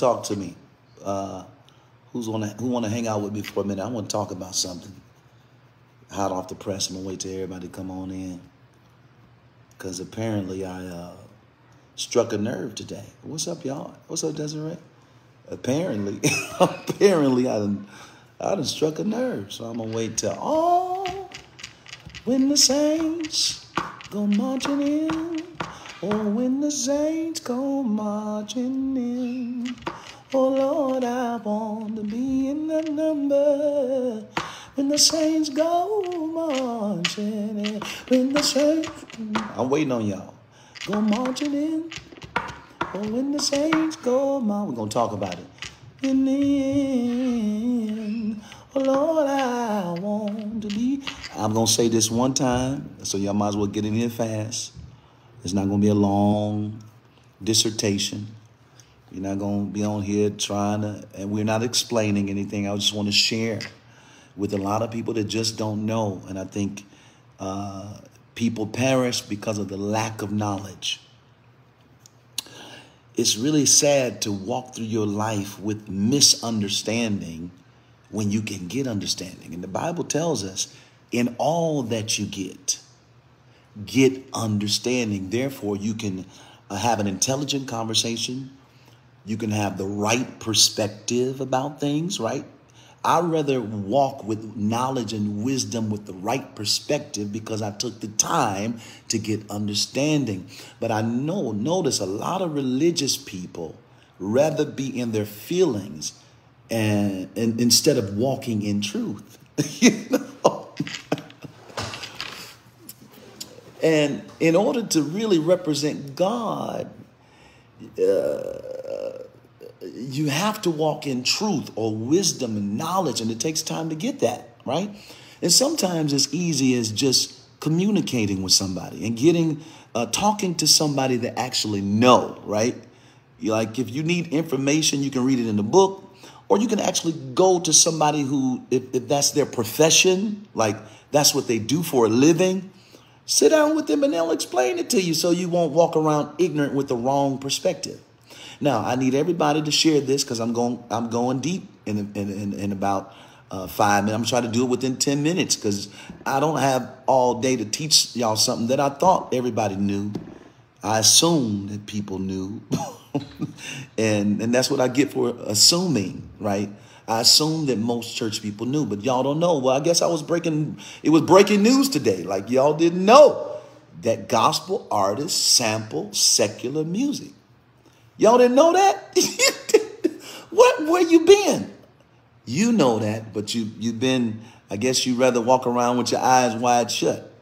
talk to me? Uh, who's want to who want to hang out with me for a minute? I want to talk about something. Hot off the press. I'm gonna wait till everybody come on in because apparently I uh, struck a nerve today. What's up, y'all? What's up, Desiree? Apparently, apparently I done, I done struck a nerve. So I'm gonna wait till all When the saints go marching in, or when the saints go marching in, oh Lord, I want to be in the number. When the saints go marching in, when the saints, I'm waiting on y'all. Go marching in, oh, when the saints go marching, we're gonna talk about it. In the end, oh Lord, I want to be. I'm gonna say this one time, so y'all might as well get in here fast. It's not gonna be a long dissertation. You're not gonna be on here trying to, and we're not explaining anything. I just want to share with a lot of people that just don't know, and I think uh, people perish because of the lack of knowledge. It's really sad to walk through your life with misunderstanding when you can get understanding. And the Bible tells us, in all that you get, get understanding. Therefore, you can uh, have an intelligent conversation. You can have the right perspective about things, right? I'd rather walk with knowledge and wisdom with the right perspective because I took the time to get understanding. But I know, notice a lot of religious people rather be in their feelings and, and instead of walking in truth. you know? And in order to really represent God, uh, you have to walk in truth or wisdom and knowledge, and it takes time to get that, right? And sometimes it's easy as just communicating with somebody and getting, uh, talking to somebody that actually know, right? You like if you need information, you can read it in the book, or you can actually go to somebody who, if, if that's their profession, like that's what they do for a living, sit down with them and they'll explain it to you so you won't walk around ignorant with the wrong perspective. Now, I need everybody to share this because I'm going I'm going deep in in, in, in about uh, five minutes. I'm trying to do it within 10 minutes because I don't have all day to teach y'all something that I thought everybody knew. I assumed that people knew. and and that's what I get for assuming, right? I assumed that most church people knew, but y'all don't know. Well, I guess I was breaking it was breaking news today. Like y'all didn't know that gospel artists sample secular music. Y'all didn't know that? what where you been? You know that, but you you've been I guess you rather walk around with your eyes wide shut.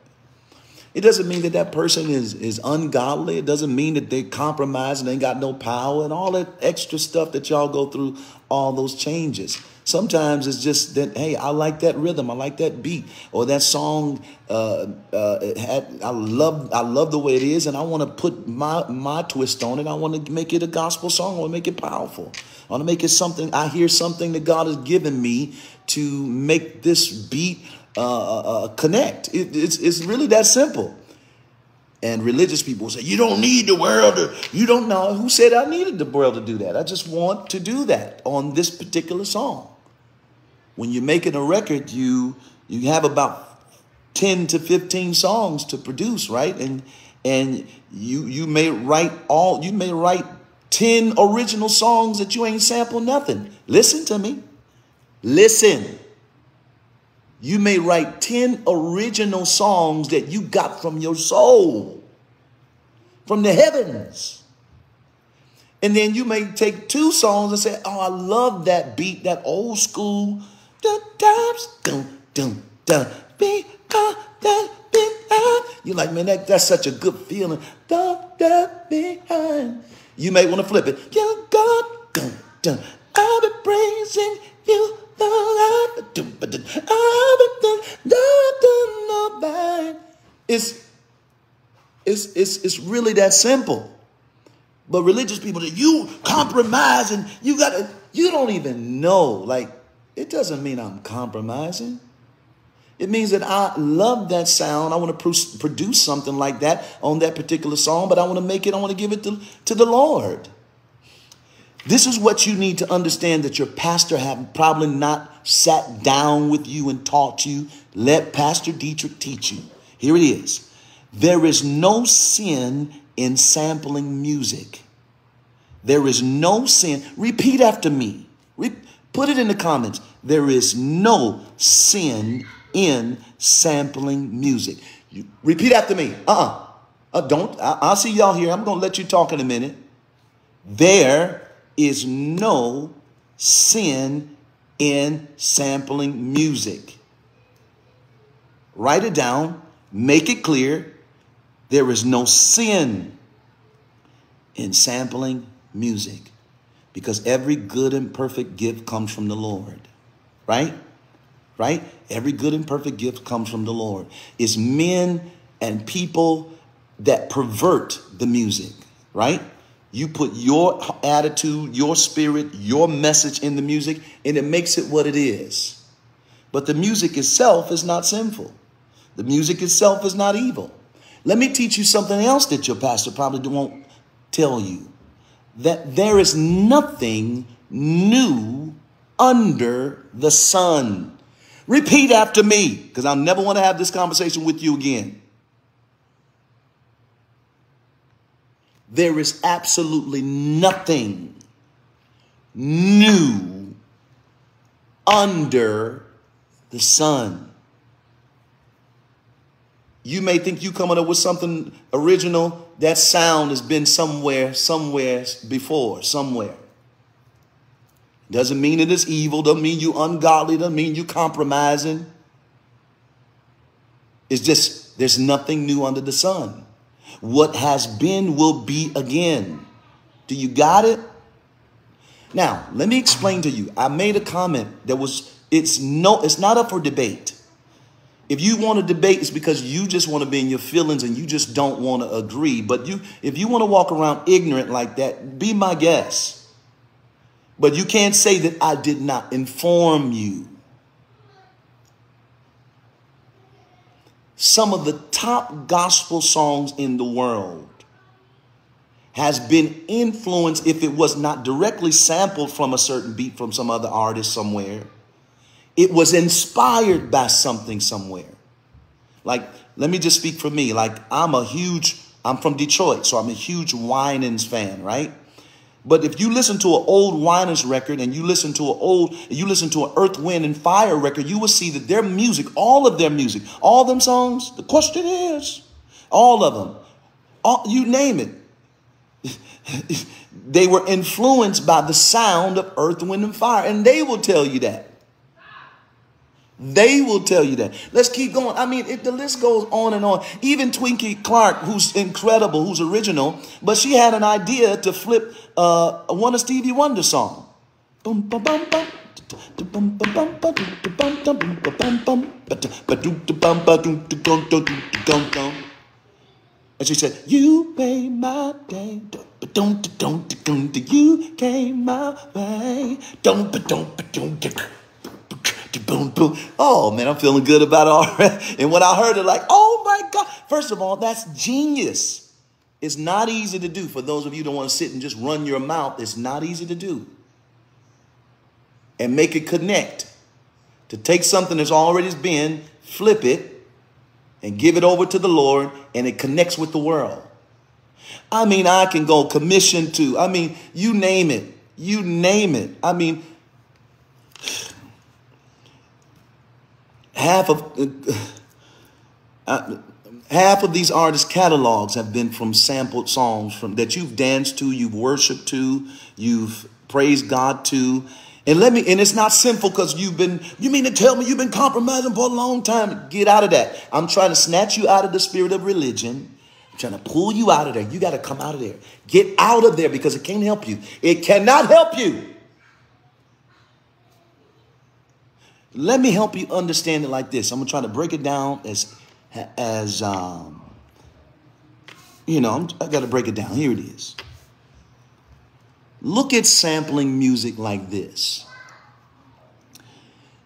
It doesn't mean that that person is is ungodly. It doesn't mean that they compromise and they got no power and all that extra stuff that y'all go through. All those changes. Sometimes it's just that hey, I like that rhythm, I like that beat, or that song. Uh, uh, had I love I love the way it is, and I want to put my my twist on it. I want to make it a gospel song. I want to make it powerful. I want to make it something. I hear something that God has given me to make this beat uh, uh, uh, connect. It, it's it's really that simple. And religious people say, you don't need the world to, you don't know. Who said I needed the world to do that? I just want to do that on this particular song. When you're making a record, you you have about 10 to 15 songs to produce, right? And and you you may write all you may write 10 original songs that you ain't sampled nothing. Listen to me. Listen. You may write 10 original songs that you got from your soul, from the heavens. And then you may take two songs and say, Oh, I love that beat, that old school. You're like, man, that, that's such a good feeling. You may want to flip it. You're God. dun, dun. I'll be praising you. I'll be done. It's, it's, it's, it's really that simple. But religious people you compromise and you gotta, you don't even know. Like, it doesn't mean I'm compromising. It means that I love that sound. I want to produce something like that on that particular song, but I want to make it, I want to give it to, to the Lord. This is what you need to understand that your pastor have probably not sat down with you and taught you. Let Pastor Deitrick teach you. Here it is. There is no sin in sampling music. There is no sin. Repeat after me. Re put it in the comments. There is no sin in sampling music. You, repeat after me. Uh-uh. Uh, don't. I, I'll see y'all here. I'm going to let you talk in a minute. There is no sin in sampling music. Write it down. Make it clear. There is no sin in sampling music because every good and perfect gift comes from the Lord, right? Right? Every good and perfect gift comes from the Lord. It's men and people that pervert the music, right? You put your attitude, your spirit, your message in the music, and it makes it what it is. But the music itself is not sinful. The music itself is not evil. Let me teach you something else that your pastor probably won't tell you that there is nothing new under the sun. Repeat after me, because I never want to have this conversation with you again. There is absolutely nothing new under the sun. You may think you coming up with something original. That sound has been somewhere, somewhere before, somewhere. Doesn't mean it is evil. Doesn't mean you ungodly. Doesn't mean you compromising. It's just there's nothing new under the sun. What has been will be again. Do you got it? Now, let me explain to you. I made a comment that was it's no it's not up for debate. If you want to debate, it's because you just want to be in your feelings and you just don't want to agree. But you, if you want to walk around ignorant like that, be my guest. But you can't say that I did not inform you. Some of the top gospel songs in the world has been influenced, if it was not directly sampled from a certain beat from some other artist somewhere it was inspired by something somewhere. Like, let me just speak for me. Like, I'm a huge, I'm from Detroit, so I'm a huge Winans fan, right? But if you listen to an old Winans record and you listen to an old, you listen to an Earth, Wind, and Fire record, you will see that their music, all of their music, all them songs, the question is, all of them, all, you name it, they were influenced by the sound of Earth, Wind, and Fire. And they will tell you that. They will tell you that. Let's keep going. I mean, if the list goes on and on. Even Twinkie Clark, who's incredible, who's original, but she had an idea to flip uh, one of Stevie Wonder song. And she said, You made my day. Don't, don't, don't, you came my way. Don't, don't, don't, boom, boom. Oh man, I'm feeling good about it already. And when I heard it, like, oh my God. First of all, that's genius. It's not easy to do. For those of you who don't want to sit and just run your mouth, it's not easy to do. And make it connect. To take something that's already been, flip it, and give it over to the Lord, and it connects with the world. I mean, I can go commission to, I mean, you name it. You name it. I mean, half of uh, Half of these artists' catalogs have been from sampled songs from that you've danced to, you've worshiped to, you've praised God to. And let me, and it's not sinful because you've been, you mean to tell me you've been compromising for a long time? Get out of that. I'm trying to snatch you out of the spirit of religion. I'm trying to pull you out of there. You got to come out of there. Get out of there because it can't help you. It cannot help you. Let me help you understand it like this. I'm gonna try to break it down as as um, you know. I'm, I got to break it down. Here it is. Look at sampling music like this.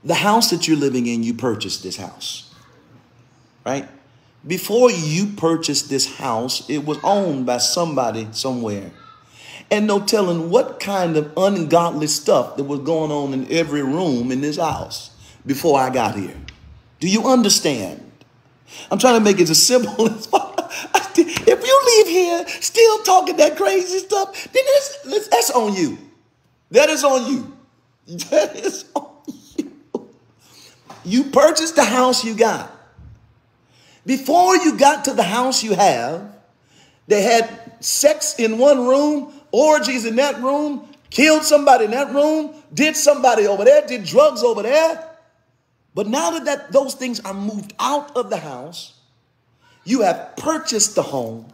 The house that you're living in, you purchased this house, right? Before you purchased this house, it was owned by somebody somewhere. And no telling what kind of ungodly stuff that was going on in every room in this house before I got here. Do you understand? I'm trying to make it as simple as possible. If you leave here still talking that crazy stuff, then that's, that's on you. That is on you. That is on you. You purchased the house you got. Before you got to the house you have, they had sex in one room, orgies in that room, killed somebody in that room, did somebody over there, did drugs over there. But now that, that those things are moved out of the house, you have purchased the home,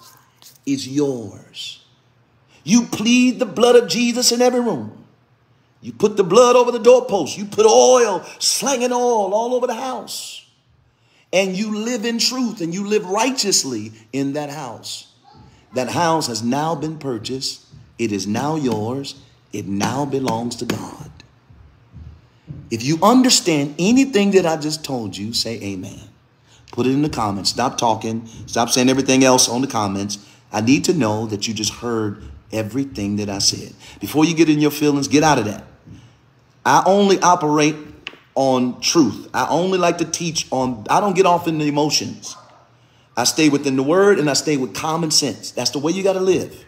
it's yours. You plead the blood of Jesus in every room. You put the blood over the doorpost. You put oil, slanging oil all over the house. And you live in truth and you live righteously in that house. That house has now been purchased. It is now yours. It now belongs to God. If you understand anything that I just told you, say amen. Put it in the comments. Stop talking. Stop saying everything else on the comments. I need to know that you just heard everything that I said. Before you get in your feelings, get out of that. I only operate on truth. I only like to teach on, I don't get off in the emotions. I stay within the word and I stay with common sense. That's the way you got to live.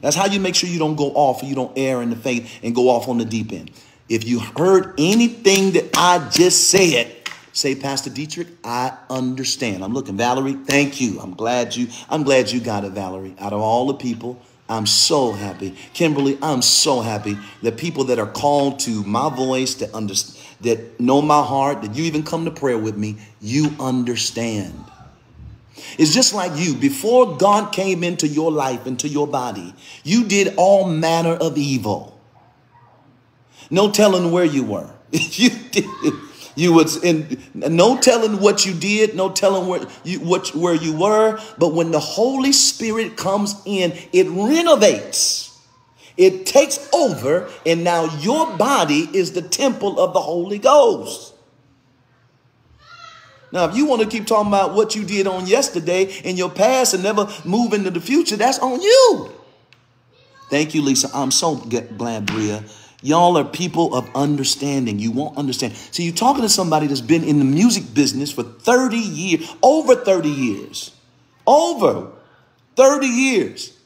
That's how you make sure you don't go off or you don't err in the faith and go off on the deep end. If you heard anything that I just said, say, Pastor Deitrick, I understand. I'm looking, Valerie, thank you. I'm glad you, I'm glad you got it, Valerie. Out of all the people, I'm so happy. Kimberly, I'm so happy that people that are called to my voice, that understand, that know my heart, that you even come to prayer with me, you understand. It's just like you. Before God came into your life, into your body, you did all manner of evil. No telling where you were. you did. You was in no telling what you did, no telling where you what where you were. But when the Holy Spirit comes in, it renovates. It takes over, and now your body is the temple of the Holy Ghost. Now, if you want to keep talking about what you did on yesterday in your past and never move into the future, that's on you. Thank you, Lisa. I'm so glad, Bria, Y'all are people of understanding. You won't understand. See, you're talking to somebody that's been in the music business for 30 years, over 30 years, over 30 years.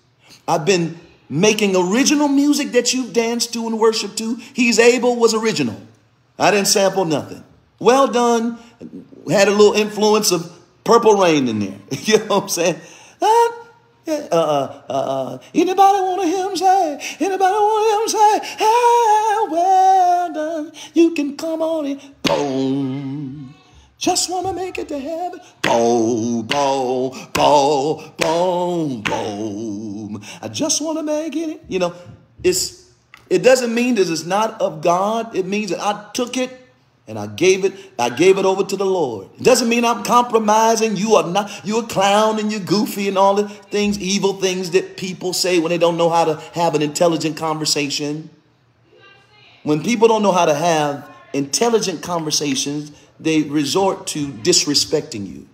I've been making original music that you've danced to and worshiped to. He's able was original. I didn't sample nothing. Well done. Had a little influence of Purple Rain in there. you know what I'm saying? Uh, uh, uh, uh, uh, anybody want to hear him say? Anybody want to hear him say? Hey, well done. You can come on in. Boom. Just want to make it to heaven. Boom, boom, boom, boom, boom. I just want to make it. You know, it's it doesn't mean that it's not of God. It means that I took it and I gave it, I gave it over to the Lord. It doesn't mean I'm compromising. You are not, you're a clown and you're goofy and all the things, evil things that people say when they don't know how to have an intelligent conversation. When people don't know how to have intelligent conversations, they resort to disrespecting you.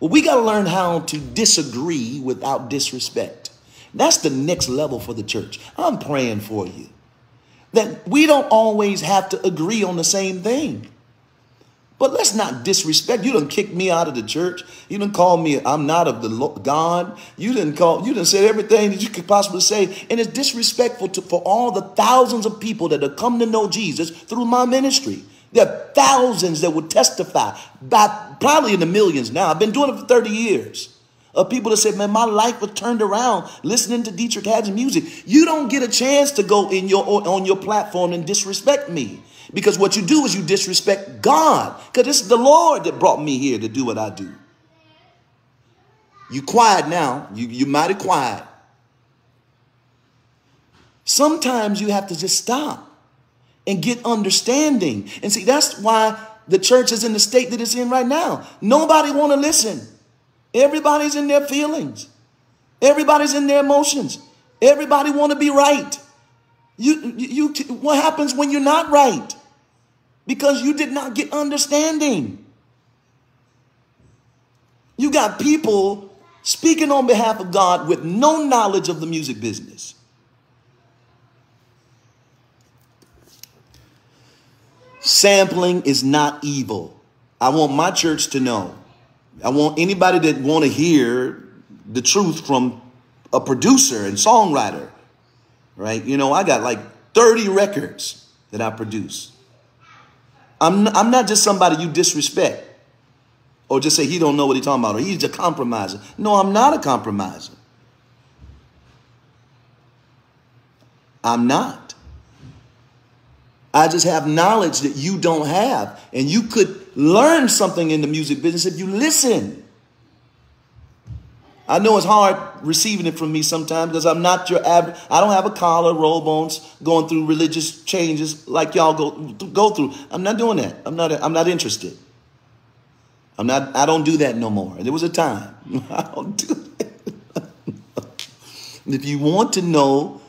Well, we got to learn how to disagree without disrespect. That's the next level for the church. I'm praying for you that we don't always have to agree on the same thing. But let's not disrespect. You didn't kick me out of the church. You didn't call me, I'm not of the God. You didn't call, you didn't say everything that you could possibly say. And it's disrespectful to, for all the thousands of people that have come to know Jesus through my ministry. There are thousands that would testify, by, probably in the millions now. I've been doing it for 30 years. Of people that said, man, my life was turned around listening to Deitrick Haddon's music. You don't get a chance to go in your on your platform and disrespect me. Because what you do is you disrespect God. Because it's the Lord that brought me here to do what I do. You quiet now. You, you mighty quiet. Sometimes you have to just stop and get understanding. And see, that's why the church is in the state that it's in right now. Nobody want to listen. Everybody's in their feelings. Everybody's in their emotions. Everybody want to be right. You, you, you, what happens when you're not right? Because you did not get understanding. You got people speaking on behalf of God with no knowledge of the music business. Sampling is not evil. I want my church to know. I want anybody that want to hear the truth from a producer and songwriter, right? You know, I got like 30 records that I produce. I'm, I'm not just somebody you disrespect or just say he don't know what he's talking about or he's a compromiser. No, I'm not a compromiser. I'm not. I just have knowledge that you don't have. And you could learn something in the music business if you listen. I know it's hard receiving it from me sometimes because I'm not your average. I don't have a collar, roll bones, going through religious changes like y'all go go through. I'm not doing that. I'm not. I'm not interested. I'm not. I don't do that no more. There was a time. I don't do that. if you want to know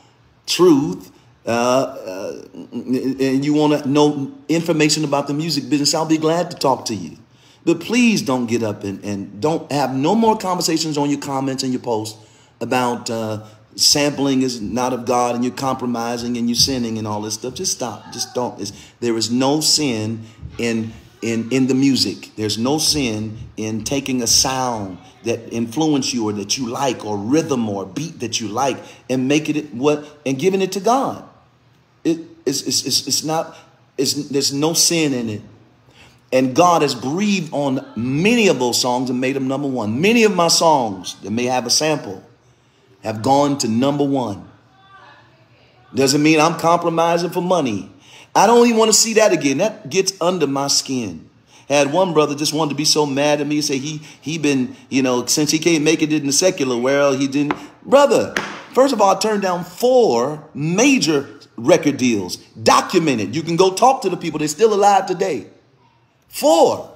truth, uh, uh, and you want to know information about the music business, I'll be glad to talk to you. But please don't get up and, and don't have no more conversations on your comments and your posts about uh, sampling is not of God and you're compromising and you're sinning and all this stuff. Just stop. Just don't. It's, there is no sin in in in the music. There's no sin in taking a sound that influence you or that you like or rhythm or beat that you like and making it what and giving it to God. It, it's, it's, it's, it's not, it's, there's no sin in it. And God has breathed on many of those songs and made them number one. Many of my songs that may have a sample have gone to number one. Doesn't mean I'm compromising for money. I don't even want to see that again. That gets under my skin. had one brother just wanted to be so mad at me, and say he he been, you know, since he can't make it in the secular world, he didn't. Brother, first of all, I turned down four major record deals, documented. You can go talk to the people, they're still alive today. Four.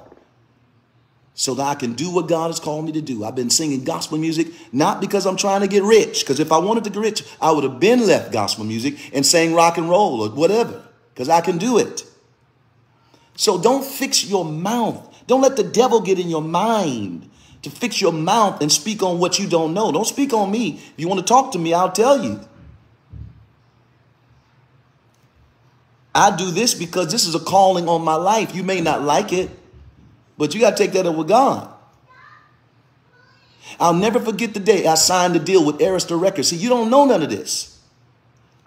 So that I can do what God has called me to do. I've been singing gospel music, not because I'm trying to get rich, because if I wanted to get rich, I would have been left gospel music and sang rock and roll or whatever, because I can do it. So don't fix your mouth. Don't let the devil get in your mind to fix your mouth and speak on what you don't know. Don't speak on me. If you want to talk to me, I'll tell you. I do this because this is a calling on my life. You may not like it, but you got to take that up with God. I'll never forget the day I signed the deal with Arista Records. See, you don't know none of this.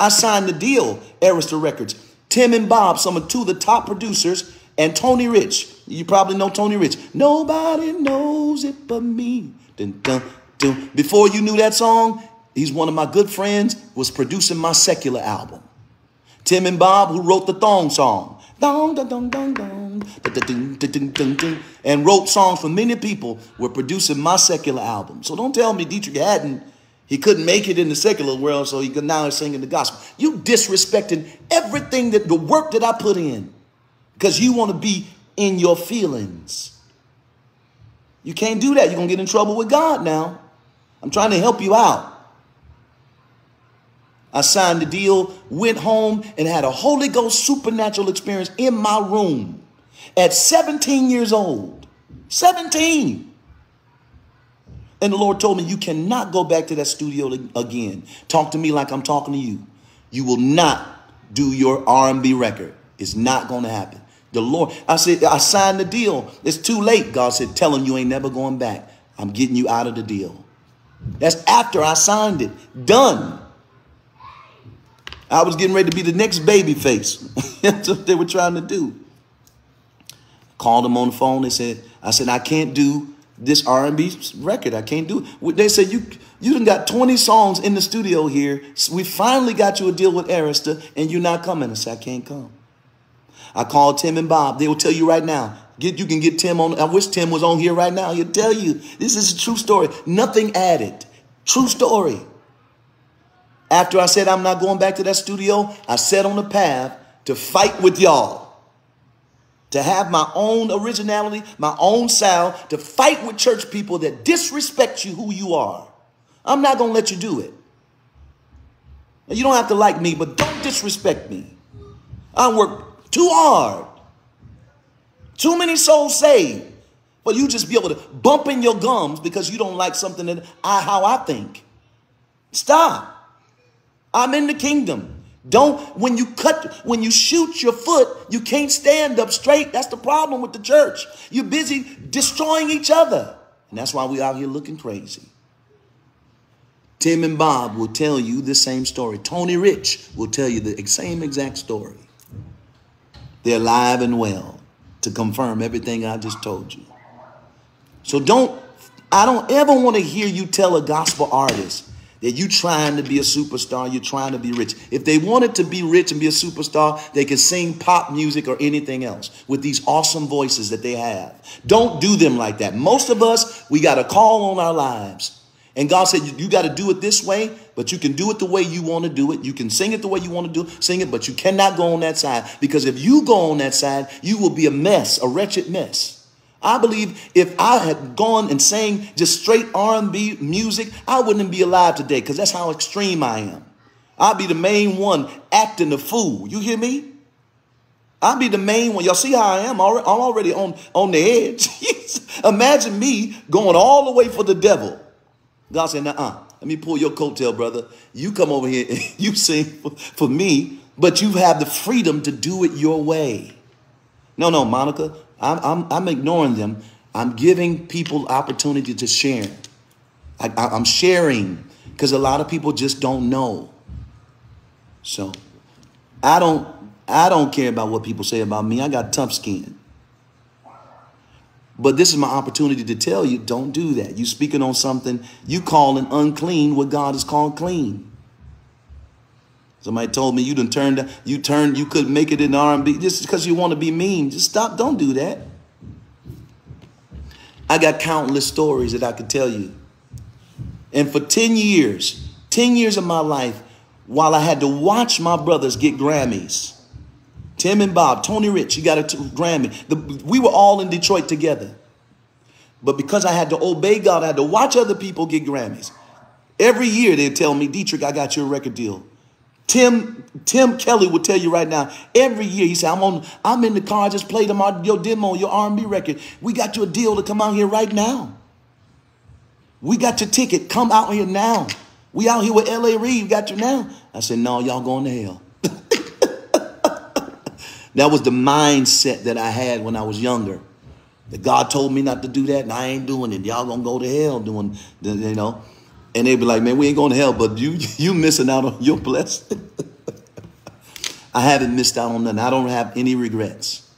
I signed the deal, Arista Records. Tim and Bob, some of two of the top producers, and Tony Rich. You probably know Tony Rich. Nobody knows it but me. Dun, dun, dun. Before you knew that song, he's one of my good friends, was producing my secular album. Tim and Bob, who wrote the thong song, and wrote songs for many people, were producing my secular album. So don't tell me Deitrick Haddon, he couldn't make it in the secular world, so he could now he's singing the gospel. You disrespecting everything that the work that I put in because you want to be in your feelings. You can't do that. You're going to get in trouble with God now. I'm trying to help you out. I signed the deal, went home, and had a Holy Ghost supernatural experience in my room at 17 years old. 17. And the Lord told me, You cannot go back to that studio again. Talk to me like I'm talking to you. You will not do your R&B record. It's not going to happen. The Lord, I said, I signed the deal. It's too late. God said, Tell him you ain't never going back. I'm getting you out of the deal. That's after I signed it. Done. I was getting ready to be the next Babyface. That's what they were trying to do. Called them on the phone. They said, I said, I can't do this R&B record. I can't do it. They said you you done got 20 songs in the studio here. We finally got you a deal with Arista and you're not coming. I said, I can't come. I called Tim and Bob. They will tell you right now. Get you can get Tim on. I wish Tim was on here right now. He'll tell you. This is a true story. Nothing added. True story. After I said I'm not going back to that studio, I set on the path to fight with y'all to have my own originality, my own sound, to fight with church people that disrespect you who you are. I'm not going to let you do it. You don't have to like me, but don't disrespect me. I work too hard. Too many souls saved. But you just be able to bump in your gums because you don't like something that I how I think. Stop. I'm in the kingdom. Don't, when you cut, when you shoot your foot, you can't stand up straight. That's the problem with the church. You're busy destroying each other. And that's why we out here looking crazy. Tim and Bob will tell you the same story. Tony Rich will tell you the same exact story. They're alive and well to confirm everything I just told you. So don't, I don't ever want to hear you tell a gospel artist that you trying to be a superstar, you're trying to be rich. If they wanted to be rich and be a superstar, they could sing pop music or anything else with these awesome voices that they have. Don't do them like that. Most of us, we got a call on our lives. And God said, you, you got to do it this way, but you can do it the way you want to do it. You can sing it the way you want to do it, sing it, but you cannot go on that side. Because if you go on that side, you will be a mess, a wretched mess. I believe if I had gone and sang just straight R&B music, I wouldn't be alive today because that's how extreme I am. I'd be the main one acting the fool. You hear me? I'd be the main one. Y'all see how I am? I'm already on, on the edge. Imagine me going all the way for the devil. God said, uh-uh. Let me pull your coattail, brother. You come over here and you sing for me, but you have the freedom to do it your way. No, no, Monica, I'm, I'm, I'm ignoring them. I'm giving people opportunity to share. I, I, I'm sharing because a lot of people just don't know. So I don't I don't care about what people say about me. I got tough skin. But this is my opportunity to tell you, don't do that. You speaking on something, you calling unclean what God is called clean. Somebody told me you done turned, you turned, you couldn't make it in R&B just because you want to be mean. Just stop. Don't do that. I got countless stories that I could tell you. And for 10 years, 10 years of my life, while I had to watch my brothers get Grammys, Tim and Bob, Tony Rich, you got a Grammy. The, we were all in Detroit together. But because I had to obey God, I had to watch other people get Grammys. Every year they'd tell me, Deitrick, I got you a record deal. Tim Tim Kelly will tell you right now. Every year he said, "I'm on. I'm in the car. I just played them our, your demo, your R&B record. We got you a deal to come out here right now. We got your ticket. Come out here now. We out here with L.A. Reid. Got you now." I said, "No, y'all going to hell." that was the mindset that I had when I was younger. That God told me not to do that, and I ain't doing it. Y'all gonna go to hell doing, you know. And they'd be like, man, we ain't going to hell, but you you missing out on your blessing. I haven't missed out on nothing. I don't have any regrets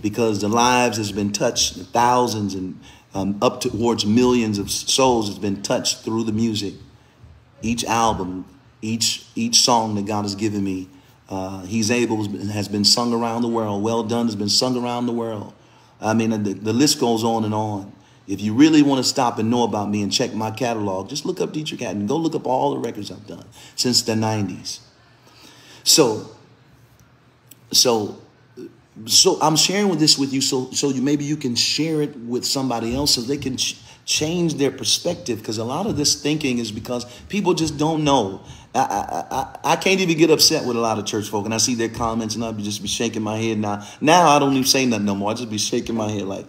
because the lives has been touched, thousands and um, up towards millions of souls has been touched through the music. Each album, each each song that God has given me, uh, He's able has been sung around the world. Well done has been sung around the world. I mean, the, the list goes on and on. If you really want to stop and know about me and check my catalog, just look up Deitrick Haddon. Go look up all the records I've done since the 90s. So, so, so I'm sharing with this with you so, so you maybe you can share it with somebody else so they can ch change their perspective because a lot of this thinking is because people just don't know. I, I, I, I can't even get upset with a lot of church folk and I see their comments and I'll just be shaking my head now. Now I don't even say nothing no more. I just be shaking my head like,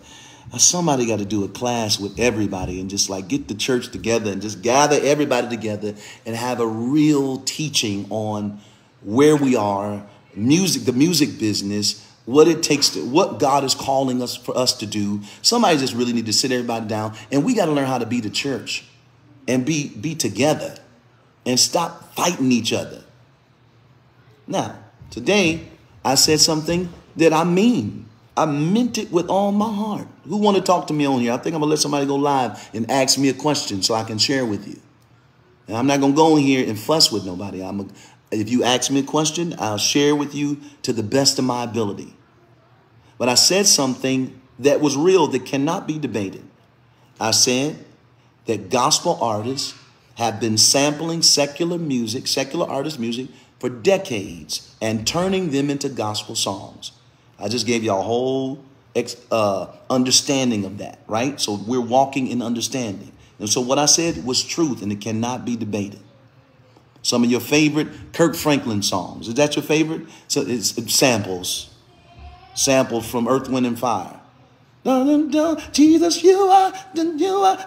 somebody got to do a class with everybody and just like get the church together and just gather everybody together and have a real teaching on where we are, music, the music business, what it takes to, what God is calling us for us to do. Somebody just really need to sit everybody down and we got to learn how to be the church and be, be together and stop fighting each other. Now, today I said something that I mean. I meant it with all my heart. Who want to talk to me on here? I think I'm gonna let somebody go live and ask me a question so I can share with you. And I'm not gonna go in here and fuss with nobody. I'm a, if you ask me a question, I'll share with you to the best of my ability. But I said something that was real that cannot be debated. I said that gospel artists have been sampling secular music, secular artist music for decades and turning them into gospel songs. I just gave you a whole uh, understanding of that, right? So we're walking in understanding. And so what I said was truth and it cannot be debated. Some of your favorite Kirk Franklin songs. Is that your favorite? So it's, samples. Samples from Earth, Wind, and Fire. Dun, dun, dun, Jesus, you are, you are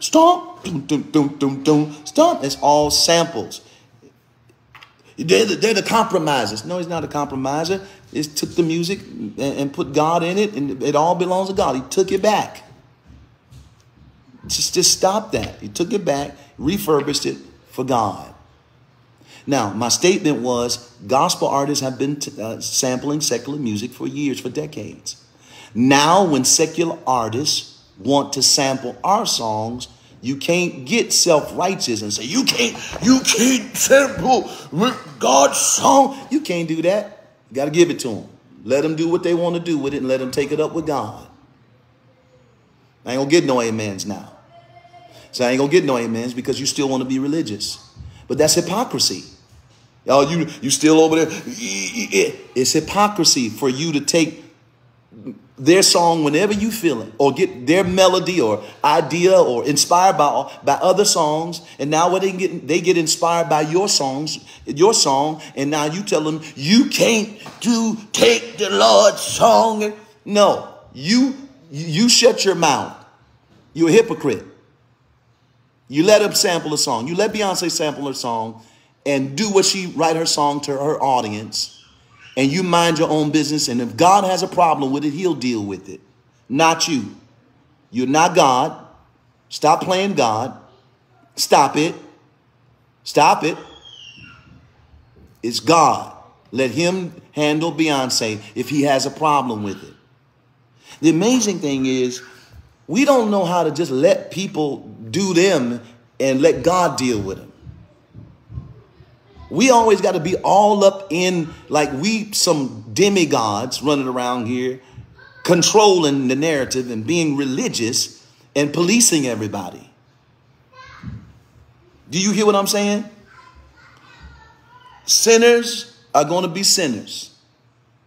storm. Dun, dun, dun, dun, dun, storm. It's all samples. They're the, they're the compromisers. No, he's not a compromiser. He took the music and, and put God in it, and it all belongs to God. He took it back. Just, just stop that. He took it back, refurbished it for God. Now, my statement was gospel artists have been uh, sampling secular music for years, for decades. Now, when secular artists want to sample our songs, you can't get self-righteous and say, you can't, you can't sample God's song. You can't do that. You got to give it to them. Let them do what they want to do with it and let them take it up with God. I ain't going to get no amens now. So I ain't going to get no amens because you still want to be religious. But that's hypocrisy. Y'all, you, you still over there. It's hypocrisy for you to take their song whenever you feel it or get their melody or idea or inspired by, by other songs and now what they get they get inspired by your songs your song and now you tell them you can't do take the lord's song. No you you shut your mouth. You're a hypocrite. You let him sample a song. You let beyonce sample her song and do what she write her song to her audience and you mind your own business. And if God has a problem with it, he'll deal with it, not you. You're not God. Stop playing God. Stop it. Stop it. It's God. Let him handle Beyonce if he has a problem with it. The amazing thing is, we don't know how to just let people do them and let God deal with them. We always got to be all up in like we some demigods running around here, controlling the narrative and being religious and policing everybody. Do you hear what I'm saying? Sinners are going to be sinners.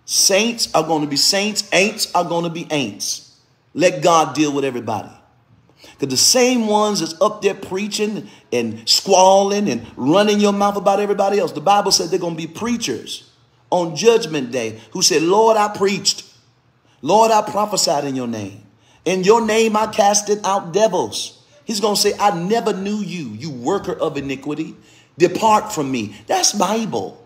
Saints are going to be saints. Ain'ts are going to be ain'ts. Let God deal with everybody. Because the same ones that's up there preaching and squalling and running your mouth about everybody else, the Bible said they're going to be preachers on judgment day who said, Lord, I preached. Lord, I prophesied in your name. In your name, I casted out devils. He's going to say, I never knew you, you worker of iniquity. Depart from me. That's Bible.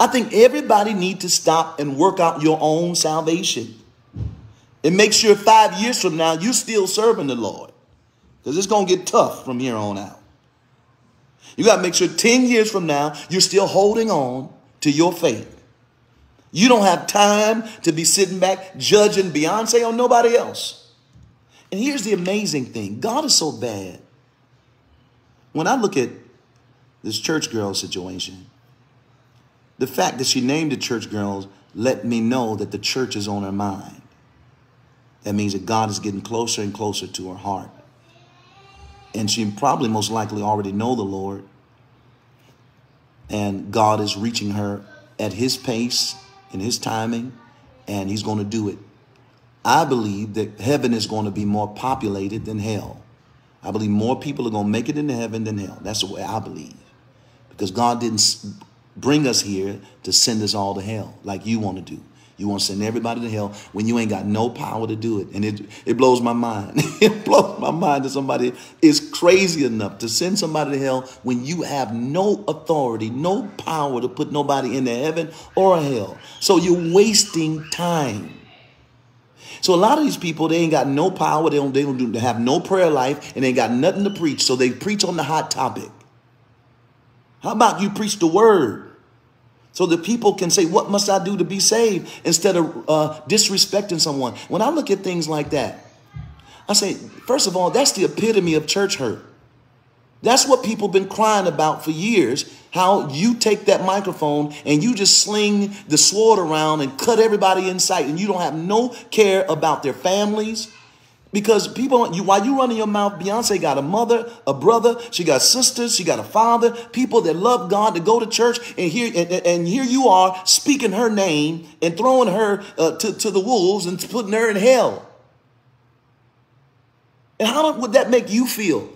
I think everybody need to stop and work out your own salvation. And makes sure five years from now, you're still serving the Lord. Because it's going to get tough from here on out. You got to make sure 10 years from now, you're still holding on to your faith. You don't have time to be sitting back judging Beyonce or nobody else. And here's the amazing thing God is so bad. When I look at this church girl situation, the fact that she named the church girls let me know that the church is on her mind. That means that God is getting closer and closer to her heart. And she probably most likely already know the Lord. And God is reaching her at his pace, in his timing, and he's going to do it. I believe that heaven is going to be more populated than hell. I believe more people are going to make it into heaven than hell. That's the way I believe. Because God didn't bring us here to send us all to hell like you want to do. You want to send everybody to hell when you ain't got no power to do it. And it, it blows my mind. it blows my mind that somebody is crazy enough to send somebody to hell when you have no authority, no power to put nobody into heaven or hell. So you're wasting time. So a lot of these people, they ain't got no power. They don't, they don't do, they have no prayer life and they got nothing to preach. So they preach on the hot topic. How about you preach the word? So that people can say, What must I do to be saved? instead of uh, disrespecting someone. When I look at things like that, I say, first of all, that's the epitome of church hurt. That's what people been crying about for years. How you take that microphone and you just sling the sword around and cut everybody in sight, and you don't have no care about their families. Because people, you while you running your mouth, Beyonce got a mother, a brother, she got sisters, she got a father, people that love God to go to church, and here and, and here you are speaking her name and throwing her uh, to, to the wolves and putting her in hell. And how would that make you feel?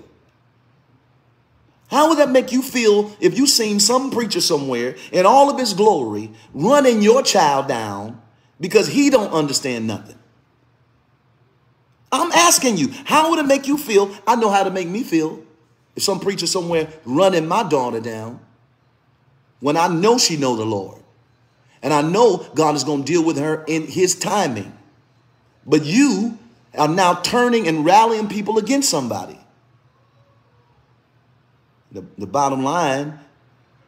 How would that make you feel if you seen some preacher somewhere in all of his glory running your child down because he don't understand nothing? I'm asking you, how would it make you feel? I know how to make me feel. If some preacher somewhere running my daughter down when I know she know the Lord. And I know God is going to deal with her in his timing. But you are now turning and rallying people against somebody. The, the bottom line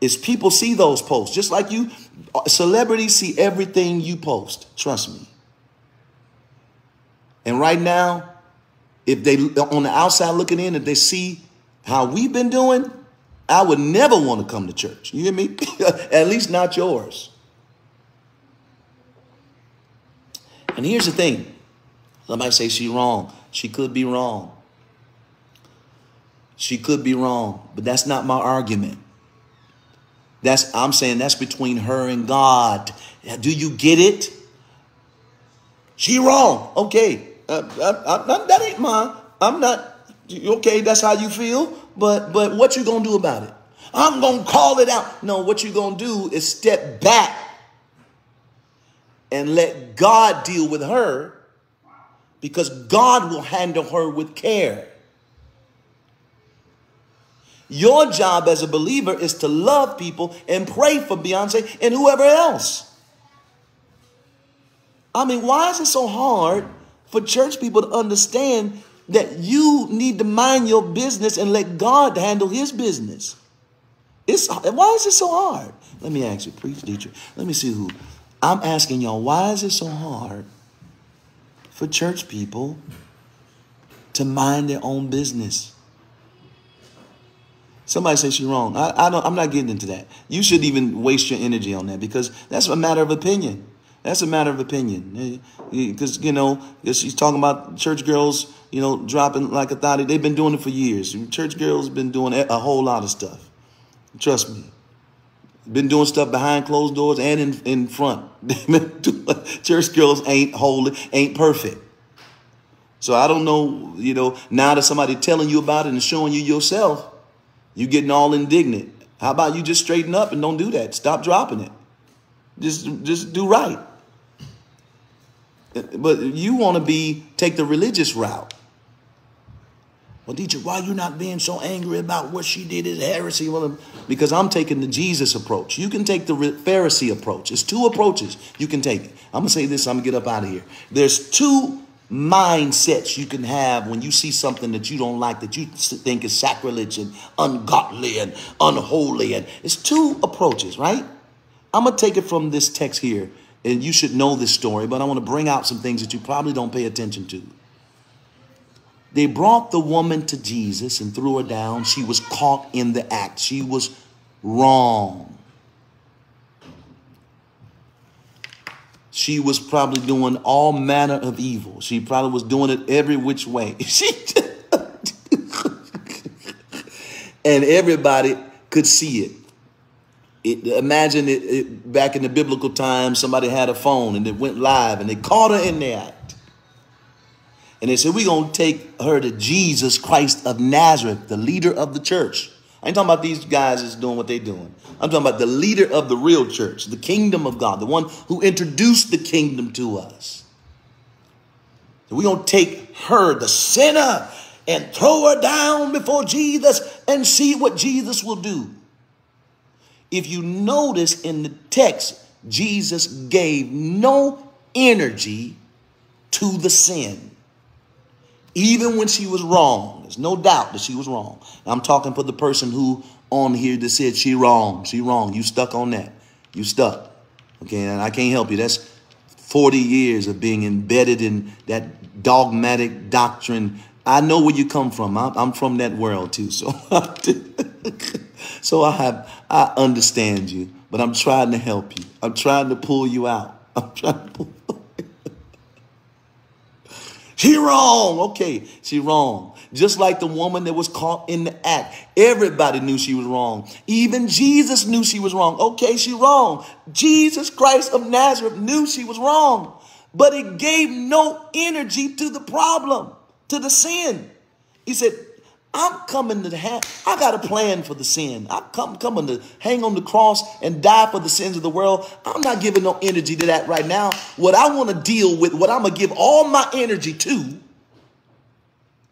is people see those posts. Just like you, uh, celebrities see everything you post. Trust me. And right now, if they on the outside looking in, if they see how we've been doing, I would never want to come to church. You hear me? At least not yours. And here's the thing. Somebody say she's wrong. She could be wrong. She could be wrong, but that's not my argument. That's I'm saying that's between her and God. Do you get it? She wrong. Okay. I, I, that ain't mine. I'm not okay. That's how you feel. But but what you gonna do about it? I'm gonna call it out. No, what you gonna do is step back and let God deal with her because God will handle her with care. Your job as a believer is to love people and pray for Beyonce and whoever else. I mean, why is it so hard for church people to understand that you need to mind your business and let God handle his business? It's why is it so hard? Let me ask you, preach teacher. Let me see who. I'm asking y'all, why is it so hard for church people to mind their own business? Somebody says she's wrong. I, I don't, I'm not getting into that. You shouldn't even waste your energy on that because that's a matter of opinion. That's a matter of opinion. Because, you know, she's talking about church girls, you know, dropping like a thotty. They've been doing it for years. Church girls been doing a whole lot of stuff. Trust me. Been doing stuff behind closed doors and in, in front. church girls ain't holy, ain't perfect. So I don't know, you know, now that somebody telling you about it and showing you yourself, you getting all indignant. How about you just straighten up and don't do that? Stop dropping it. Just just do right. But you want to be take the religious route. Well, teacher, why you not being so angry about what she did is heresy? Well, because I'm taking the Jesus approach. You can take the Pharisee approach. It's two approaches you can take. I'm gonna say this. I'm gonna get up out of here. There's two mindsets you can have when you see something that you don't like, that you think is sacrilege and ungodly and unholy. And it's two approaches, right? I'm going to take it from this text here, and you should know this story, but I want to bring out some things that you probably don't pay attention to. They brought the woman to Jesus and threw her down. She was caught in the act. She was wrong. she was probably doing all manner of evil. She probably was doing it every which way. And everybody could see it. It imagine it, it, back in the biblical times, somebody had a phone and it went live and they caught her in the act. And they said, We're going to take her to Jesus Christ of Nazareth, the leader of the church. I ain't talking about these guys that's doing what they're doing. I'm talking about the leader of the real church, the kingdom of God, the one who introduced the kingdom to us. So we're going to take her, the sinner, and throw her down before Jesus and see what Jesus will do. If you notice in the text, Jesus gave no energy to the sin even when she was wrong. There's no doubt that she was wrong. I'm talking for the person who on here that said she wrong, she wrong. You stuck on that. You stuck. Okay, and I can't help you. That's 40 years of being embedded in that dogmatic doctrine. I know where you come from. I'm, I'm from that world too. So, so I have, I understand you, but I'm trying to help you. I'm trying to pull you out. I'm trying to pull. she wrong. Okay, she wrong. Just like the woman that was caught in the act. Everybody knew she was wrong. Even Jesus knew she was wrong. Okay, she wrong. Jesus Christ of Nazareth knew she was wrong. But it gave no energy to the problem, to the sin. He said, I'm coming to have, I got a plan for the sin. I'm come, coming to hang on the cross and die for the sins of the world. I'm not giving no energy to that right now. What I want to deal with, what I'm going to give all my energy to,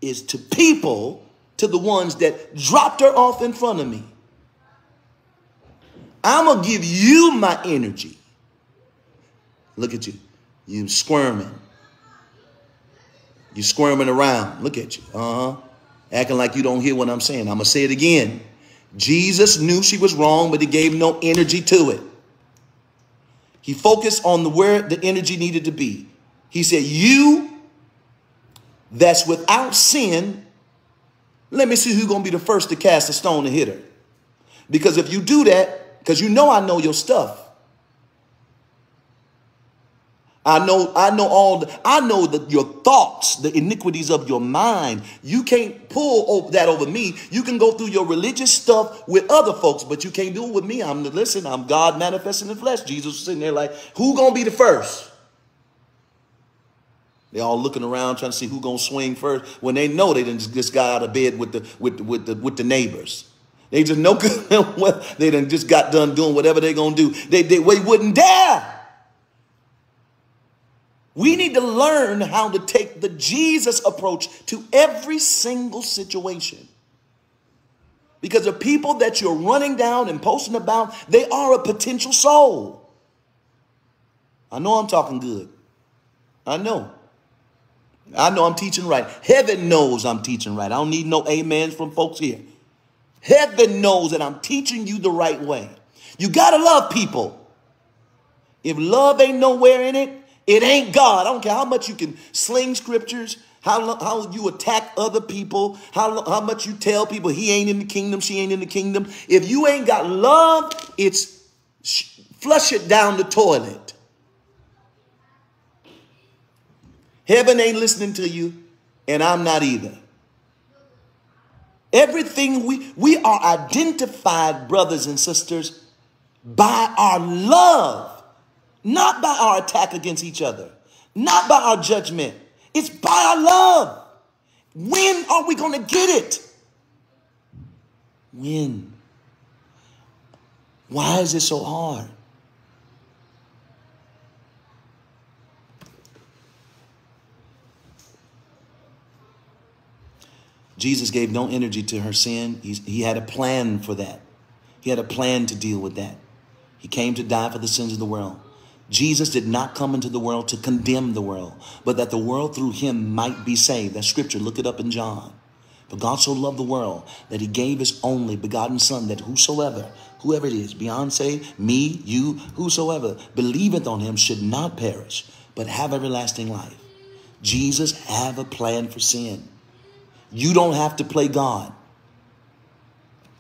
is to people, to the ones that dropped her off in front of me. I'm going to give you my energy. Look at you. You squirming. You squirming around. Look at you. Uh-huh. Acting like you don't hear what I'm saying. I'm going to say it again. Jesus knew she was wrong, but he gave no energy to it. He focused on the where the energy needed to be. He said, you that's without sin, let me see who's going to be the first to cast a stone and hit her. Because if you do that, because you know I know your stuff. I know, I know all, the, I know that your thoughts, the iniquities of your mind. You can't pull that over me. You can go through your religious stuff with other folks, but you can't do it with me. I'm the listen. I'm God manifesting in the flesh. Jesus was sitting there like, who gonna be the first? They all looking around trying to see who gonna swing first when they know they didn't just got out of bed with the with with the with the neighbors. They just no know they done just got done doing whatever they gonna do. They they, they wouldn't dare. We need to learn how to take the Jesus approach to every single situation. Because the people that you're running down and posting about, they are a potential soul. I know I'm talking good. I know. I know I'm teaching right. Heaven knows I'm teaching right. I don't need no amens from folks here. Heaven knows that I'm teaching you the right way. You got to love people. If love ain't nowhere in it, it ain't God. I don't care how much you can sling scriptures, how, how you attack other people, how, how much you tell people he ain't in the kingdom, she ain't in the kingdom. If you ain't got love, it's flush it down the toilet. Heaven ain't listening to you, and I'm not either. Everything we, we are identified, brothers and sisters, by our love, not by our attack against each other, not by our judgment. It's by our love. When are we going to get it? When? Why is it so hard? Jesus gave no energy to her sin. He's, he had a plan for that. He had a plan to deal with that. He came to die for the sins of the world. Jesus did not come into the world to condemn the world, but that the world through him might be saved. That scripture. Look it up in John. For God so loved the world that he gave his only begotten son that whosoever, whoever it is, Beyonce, me, you, whosoever, believeth on him should not perish, but have everlasting life. Jesus have a plan for sin. You don't have to play God.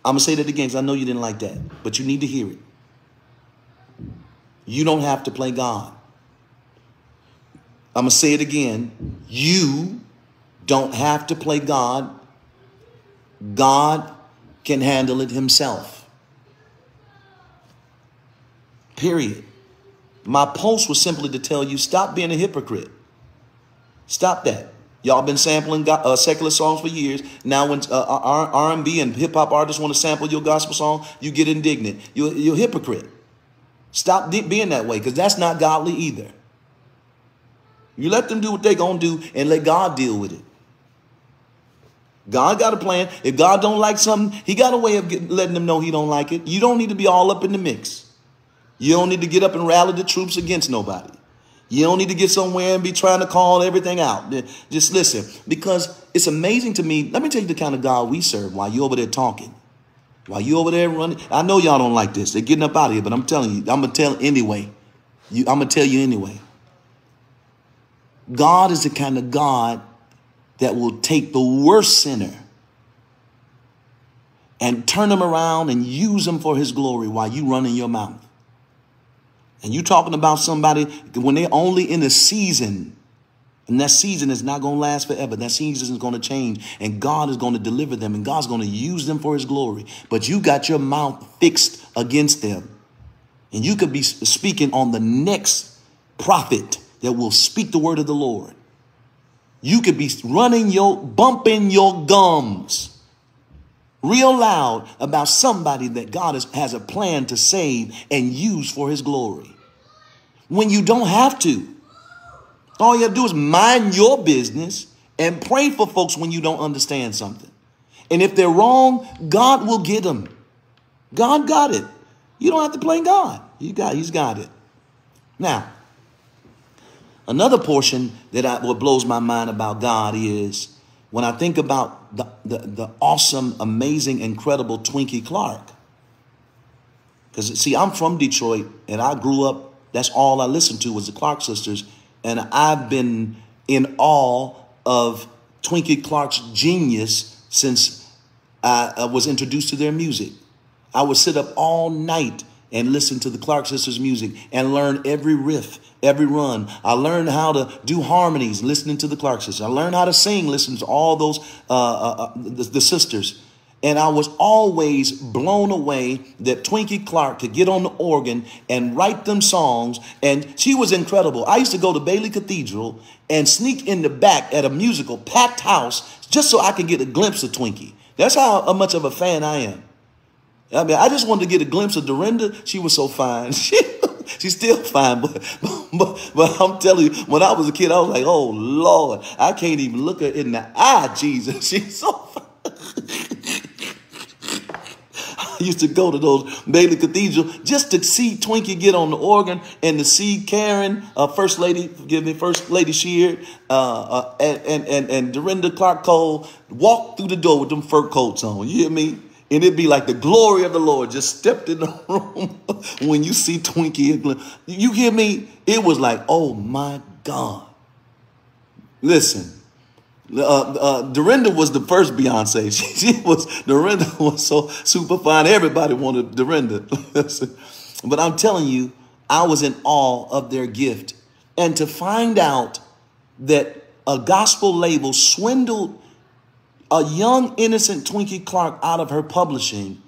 I'm going to say that again because I know you didn't like that, but you need to hear it. You don't have to play God. I'm going to say it again. You don't have to play God. God can handle it himself. Period. My post was simply to tell you stop being a hypocrite. Stop that. Y'all been sampling uh, secular songs for years. Now when uh, R&B and hip hop artists want to sample your gospel song, you get indignant. You're, you're a hypocrite. Stop being that way because that's not godly either. You let them do what they're going to do and let God deal with it. God got a plan. If God don't like something, he got a way of getting, letting them know he don't like it. You don't need to be all up in the mix. You don't need to get up and rally the troops against nobody. You don't need to get somewhere and be trying to call everything out. Just listen, because it's amazing to me. Let me tell you the kind of God we serve while you're over there talking. While you over there running, I know y'all don't like this. They're getting up out of here, but I'm telling you, I'm gonna tell anyway. You, I'm gonna tell you anyway. God is the kind of God that will take the worst sinner and turn them around and use them for his glory while you run in your mouth. And you talking about somebody when they're only in a season, and that season is not going to last forever. That season is going to change, and God is going to deliver them, and God's going to use them for his glory. But you got your mouth fixed against them. And you could be speaking on the next prophet that will speak the word of the Lord. You could be running your, bumping your gums real loud about somebody that God has, has a plan to save and use for his glory. When you don't have to. All you have to do is mind your business and pray for folks when you don't understand something. And if they're wrong, God will get them. God got it. You don't have to blame God. He got, he's got it. Now, another portion that I, what blows my mind about God is when I think about the, the, the awesome, amazing, incredible Twinkie Clark. Because, see, I'm from Detroit and I grew up, that's all I listened to was the Clark sisters. And I've been in awe of Twinkie Clark's genius since I was introduced to their music. I would sit up all night and listen to the Clark sisters music and learn every riff, every run. I learned how to do harmonies listening to the Clark sisters. I learned how to sing listening to all those, uh, uh, uh, the, the sisters. And I was always blown away that Twinkie Clark could get on the organ and write them songs. And she was incredible. I used to go to Bailey Cathedral and sneak in the back at a musical, packed house, just so I could get a glimpse of Twinkie. That's how much of a fan I am. I mean, I just wanted to get a glimpse of Dorinda. She was so fine. She, she's still fine, but, but but I'm telling you, when I was a kid, I was like, oh Lord, I can't even look her in the eye, Jesus. She's so fine. Used to go to those Bailey Cathedral just to see Twinkie get on the organ and to see Karen, uh, First Lady, forgive me, First Lady Sheard, uh, uh, and, and, and Dorinda Clark Cole walk through the door with them fur coats on. You hear me? And it'd be like the glory of the Lord just stepped in the room when you see Twinkie. You hear me? It was like, oh my God. Listen, uh, uh, Dorinda was the first Beyonce. She, she, was Dorinda was so super fine. Everybody wanted Dorinda. but I'm telling you, I was in awe of their gift, and to find out that a gospel label swindled a young innocent Twinkie Clark out of her publishing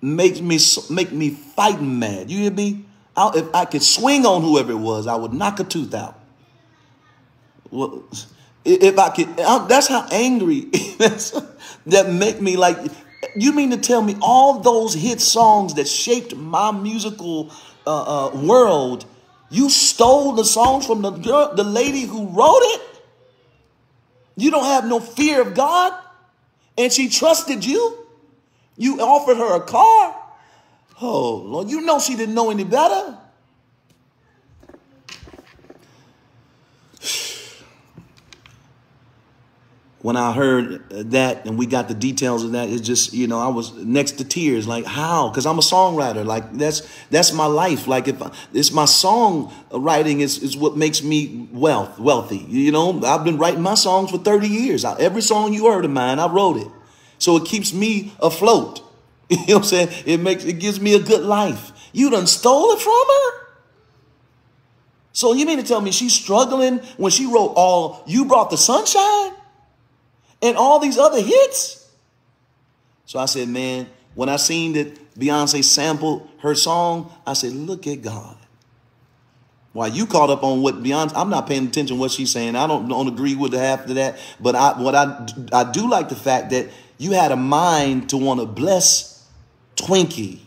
makes me make me fighting mad. You hear me? I, if I could swing on whoever it was, I would knock a tooth out. Well, if I could, I, that's how angry that make me like. You mean to tell me all those hit songs that shaped my musical uh, uh, world? You stole the songs from the girl, the lady who wrote it. You don't have no fear of God. And she trusted you. You offered her a car. Oh, Lord, you know she didn't know any better. When I heard that and we got the details of that, it's just, you know, I was next to tears. Like, how? Because I'm a songwriter. Like, that's that's my life. Like, if I, it's my song writing is, is what makes me wealth wealthy. You know, I've been writing my songs for 30 years. I, every song you heard of mine, I wrote it. So it keeps me afloat. You know what I'm saying? It makes it gives me a good life. You done stole it from her? So you mean to tell me she's struggling when she wrote all you brought the sunshine? And all these other hits. So I said, man, when I seen that Beyonce sampled her song, I said, look at God. Why you caught up on what Beyonce? I'm not paying attention to what she's saying. I don't, don't agree with the half of that. But I, what I, I do like the fact that you had a mind to want to bless Twinkie.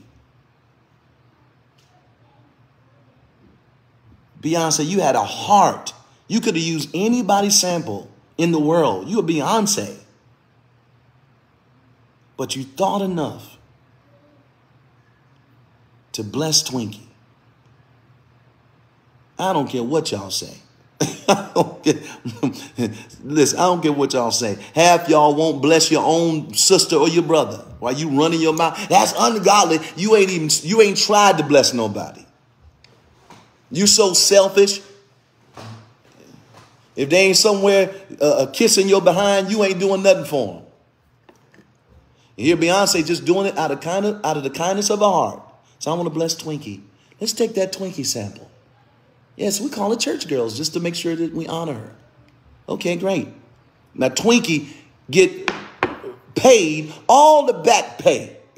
Beyonce, you had a heart. You could have used anybody's sample in the world. You are Beyonce. But you thought enough to bless Twinkie. I don't care what y'all say. Listen, I don't care what y'all say. Half y'all won't bless your own sister or your brother while you running your mouth. That's ungodly. You ain't even you ain't tried to bless nobody. You so selfish. If they ain't somewhere uh, kissing your behind, you ain't doing nothing for them. And here Beyonce just doing it out of kind of out of the kindness of her heart. So I want to bless Twinkie. Let's take that Twinkie sample. Yes, we call it church girls just to make sure that we honor her. Okay, great. Now Twinkie get paid all the back pay.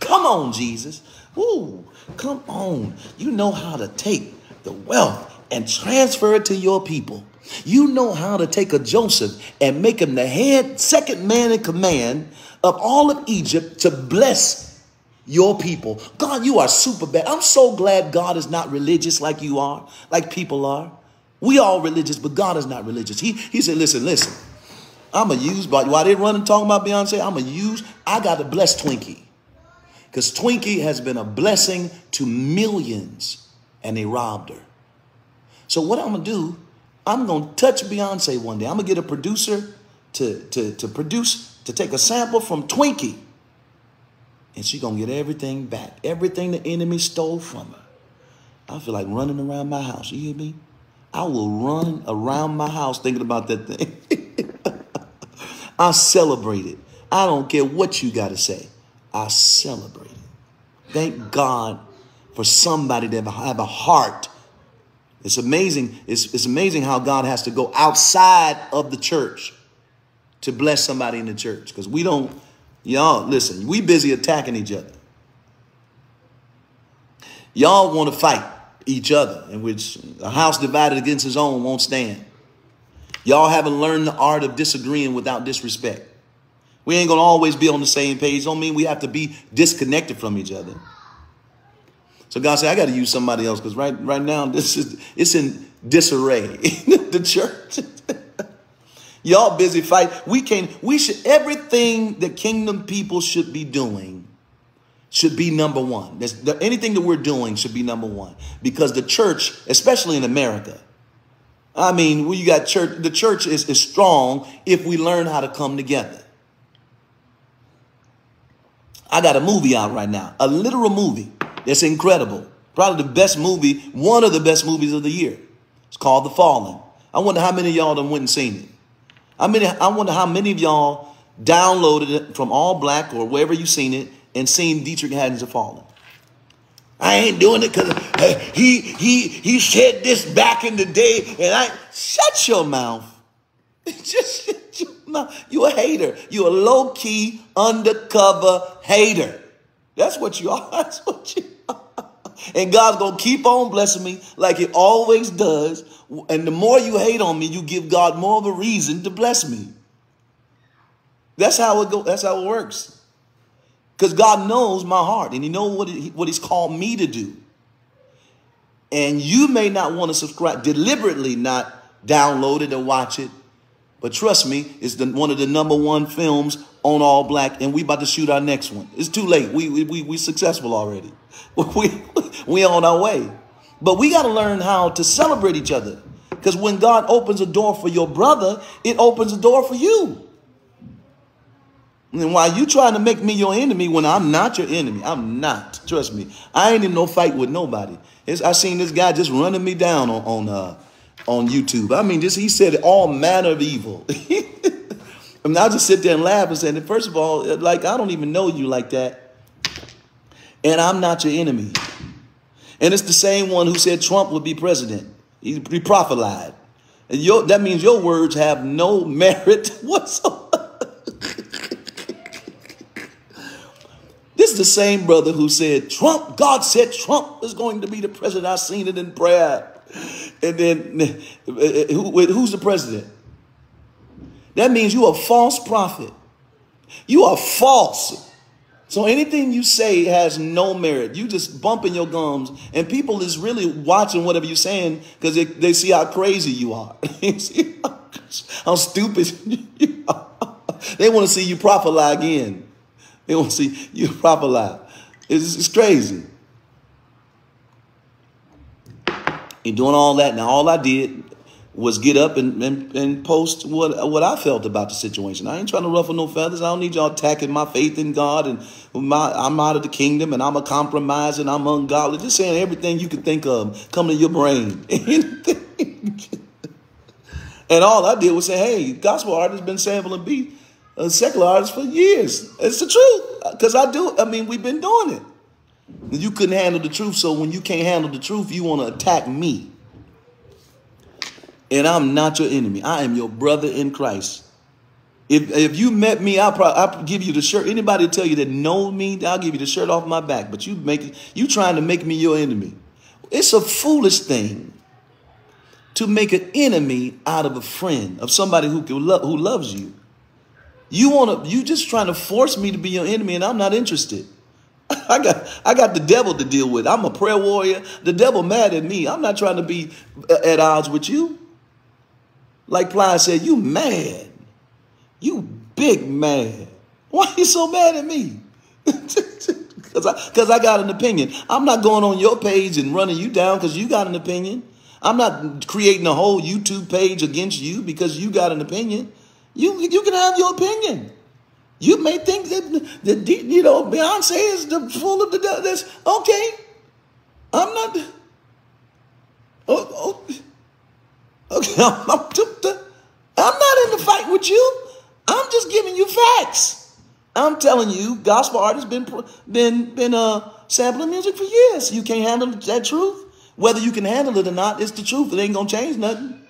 come on, Jesus. Ooh, come on. You know how to take the wealth and transfer it to your people. You know how to take a Joseph and make him the head, second man in command of all of Egypt to bless your people. God, you are super bad. I'm so glad God is not religious like you are, like people are. We all religious, but God is not religious. He, he said, listen, listen, I'm to use, while they running talking about Beyonce, I'm to use, I got to bless Twinkie. Because Twinkie has been a blessing to millions and they robbed her. So what I'm going to do, I'm going to touch Beyonce one day. I'm going to get a producer to, to, to produce, to take a sample from Twinkie and she gonna get everything back. Everything the enemy stole from her. I feel like running around my house. You hear me? I will run around my house thinking about that thing. I celebrate it. I don't care what you got to say. I celebrate it. Thank God for somebody that have a heart. It's amazing. It's, it's amazing how God has to go outside of the church to bless somebody in the church because we don't Y'all, listen, we busy attacking each other. Y'all want to fight each other, in which a house divided against its own won't stand. Y'all haven't learned the art of disagreeing without disrespect. We ain't gonna always be on the same page. Don't mean we have to be disconnected from each other. So God said, I got to use somebody else because right right now this is it's in disarray. in the church. Y'all busy fight. We can we should everything the kingdom people should be doing should be number one. The, anything that we're doing should be number one because the church, especially in America, I mean, we got church. The church is, is strong if we learn how to come together. I got a movie out right now, a literal movie that's incredible. Probably the best movie, one of the best movies of the year. It's called The Fallen. I wonder how many of y'all done went and seen it. I mean, I wonder how many of y'all downloaded it from All Black or wherever you seen it and seen Deitrick Haddon's The Fallen. I ain't doing it because he he he said this back in the day, and I shut your mouth. Just shut your mouth. You a hater. You a low key undercover hater. That's what you are. That's what you are. And God's gonna keep on blessing me like He always does and the more you hate on me, you give God more of a reason to bless me. That's how it go. That's how it works. Because God knows my heart and He knows what, it, what He's called me to do. And you may not want to subscribe, deliberately not download it and watch it. But trust me, it's the, one of the number one films on all black, and we about to shoot our next one. It's too late. We we we, we successful already. We we on our way. But we got to learn how to celebrate each other. Because when God opens a door for your brother, it opens a door for you. And while you trying to make me your enemy when I'm not your enemy, I'm not. Trust me. I ain't in no fight with nobody. It's, I seen this guy just running me down on on, uh, on YouTube. I mean, just he said all manner of evil. I mean, I'll just sit there and laugh and say, first of all, uh, like I don't even know you like that. And I'm not your enemy. And it's the same one who said Trump would be president. He, he prophesied. And your, that means your words have no merit whatsoever. this is the same brother who said Trump, God said Trump is going to be the president. I've seen it in prayer. And then eh, who, who's the president? That means you are a false prophet. You are false. So anything you say has no merit. You just bumping your gums, and people is really watching whatever you're saying because they, they see how crazy you are. how stupid you are. They want to see you prophesy again. They want to see you prophesy. It's, it's crazy. And doing all that. Now, all I did was get up and, and, and post what what I felt about the situation. I ain't trying to ruffle no feathers. I don't need y'all attacking my faith in God and my I'm out of the kingdom and I'm a compromise and I'm ungodly. Just saying everything you can think of coming to your brain. and all I did was say, hey, gospel artists been sampling beat uh, secular artists for years. It's the truth. Because I do, I mean, we've been doing it. You couldn't handle the truth, so when you can't handle the truth, you want to attack me. And I'm not your enemy. I am your brother in Christ. If, if you met me, I'll, probably, I'll give you the shirt. Anybody tell you that know me, I'll give you the shirt off my back. But you make you trying to make me your enemy. It's a foolish thing to make an enemy out of a friend, of somebody who, who loves you. You want to, you just trying to force me to be your enemy and I'm not interested. I got I got the devil to deal with. I'm a prayer warrior. The devil mad at me. I'm not trying to be uh, at odds with you. Like Ply said, you mad. You big mad. Why are you so mad at me? Because I, cause I got an opinion. I'm not going on your page and running you down because you got an opinion. I'm not creating a whole YouTube page against you because you got an opinion. You, you can have your opinion. You may think that, that you know, Beyonce is the full of the this. Okay. I'm not. Oh, oh, okay. I'm not in the fight with you. I'm just giving you facts. I'm telling you, gospel artists been been been uh sampling music for years. You can't handle that truth. Whether you can handle it or not, it's the truth. It ain't gonna change nothing.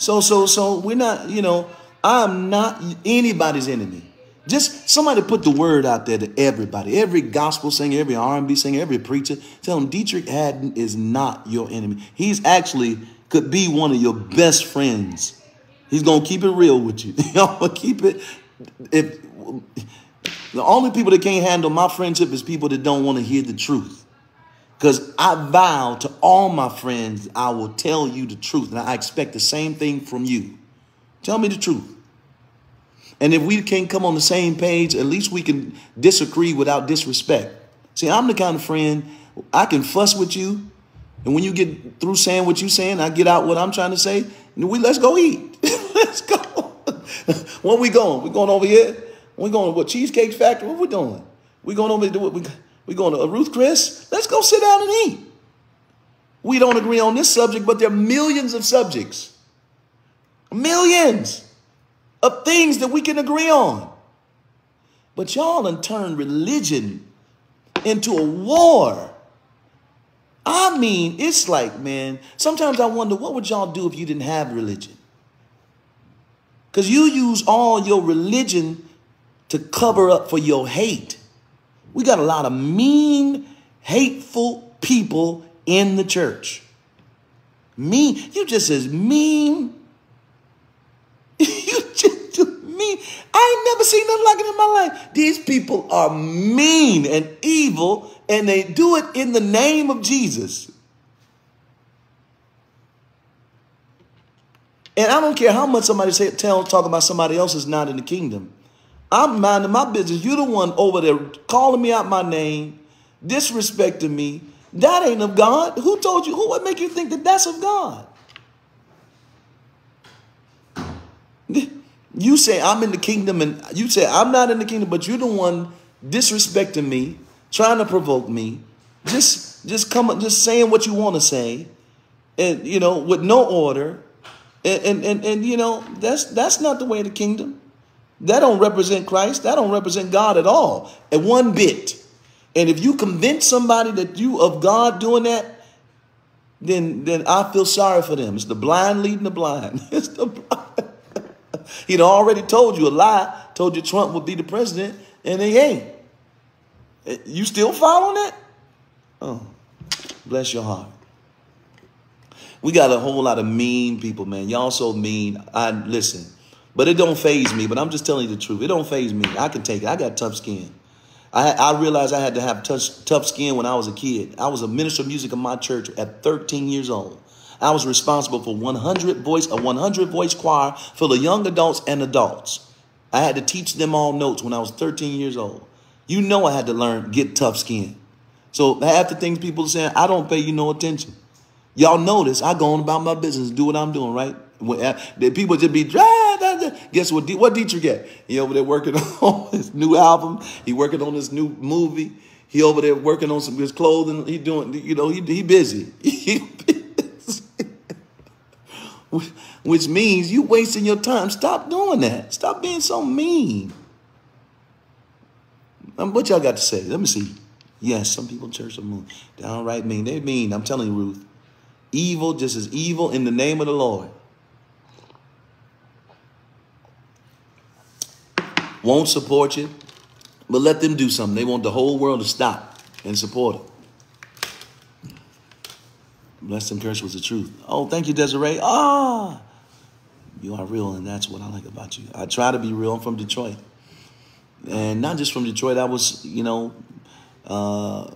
So, so, so we're not, you know, I'm not anybody's enemy. Just somebody put the word out there to everybody, every gospel singer, every R&B singer, every preacher. Tell them Deitrick Haddon is not your enemy. He's actually could be one of your best friends. He's gonna keep it real with you. Keep it. If the only people that can't handle my friendship is people that don't want to hear the truth. Because I vow to all my friends, I will tell you the truth. And I expect the same thing from you. Tell me the truth. And if we can't come on the same page, at least we can disagree without disrespect. See, I'm the kind of friend, I can fuss with you. And when you get through saying what you're saying, I get out what I'm trying to say. We let's go eat. let's go. Where we going? We going over here? We going to what Cheesecake Factory? What we doing? We going over to what we we going to uh, Ruth Chris? Let's go sit down and eat. We don't agree on this subject, but there are millions of subjects. Millions of things that we can agree on. But y'all done turned religion into a war. I mean, it's like, man, sometimes I wonder what would y'all do if you didn't have religion? Because you use all your religion to cover up for your hate. We got a lot of mean, hateful people in the church. Mean, you just as mean. you just mean. I ain't never seen nothing like it in my life. These people are mean and evil, and they do it in the name of Jesus. And I don't care how much somebody say, tell, talk about somebody else is not in the kingdom. I'm minding my business. You're the one over there calling me out my name, disrespecting me. That ain't of God. Who told you? Who would make you think that that's of God? You say I'm in the kingdom, and you say I'm not in the kingdom, but you're the one disrespecting me, trying to provoke me, just just come, up, just saying what you want to say, and you know, with no order, and and and, and you know that's that's not the way of the kingdom. That don't represent Christ. That don't represent God at all, at one bit. And if you convince somebody that you of God doing that, then then I feel sorry for them. It's the blind leading the blind. It's the. He'd already told you a lie, told you Trump would be the president, and he ain't. Eh, you still following that? Oh, bless your heart. We got a whole lot of mean people, man. Y'all so mean. I listen. But it don't faze me. But I'm just telling you the truth. It don't faze me. I can take it. I got tough skin. I, I realized I had to have tough, tough skin when I was a kid. I was a minister of music in my church at 13 years old. I was responsible for 100 voice, a 100 voice choir for the young adults and adults. I had to teach them all notes when I was 13 years old. You know I had to learn, get tough skin. So half the things people are saying, I don't pay you no attention. Y'all notice I go on about my business, do what I'm doing, right? Uh, people just be, guess what? What Deitrick get? He over there working on his new album. He working on his new movie. He over there working on some his clothing. He doing, you know, he he busy. Which means you wasting your time. Stop doing that. Stop being so mean. Um, what y'all got to say? Let me see. Yes, some people in church are mean. Downright mean. They mean. I'm telling you, Ruth. Evil just as evil in the name of the Lord. Won't support you. But let them do something. They want the whole world to stop and support it. Blessed and cursed was the truth. Oh, thank you, Desiree. Ah, you are real, and that's what I like about you. I try to be real. I'm from Detroit. And not just from Detroit. I was, you know, uh,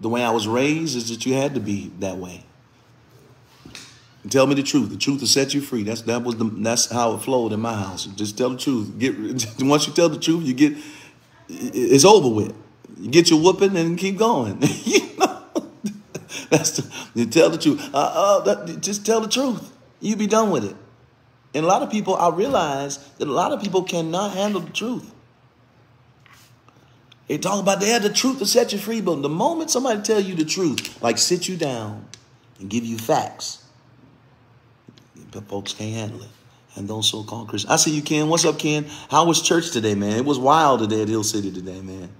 the way I was raised is that you had to be that way. Tell me the truth. The truth will set you free. That's that was the that's how it flowed in my house. Just tell the truth. Get once you tell the truth, you get it's over with. You get your whooping and keep going. you know, that's the, you tell the truth. Uh, uh, that, just tell the truth. You be done with it. And a lot of people, I realize that a lot of people cannot handle the truth. They talk about they have the truth to set you free, but the moment somebody tell you the truth, like sit you down and give you facts, but folks can't handle it and those so-called Christians. I see you, Ken. What's up, Ken? How was church today, man? It was wild today at Hill City today, man.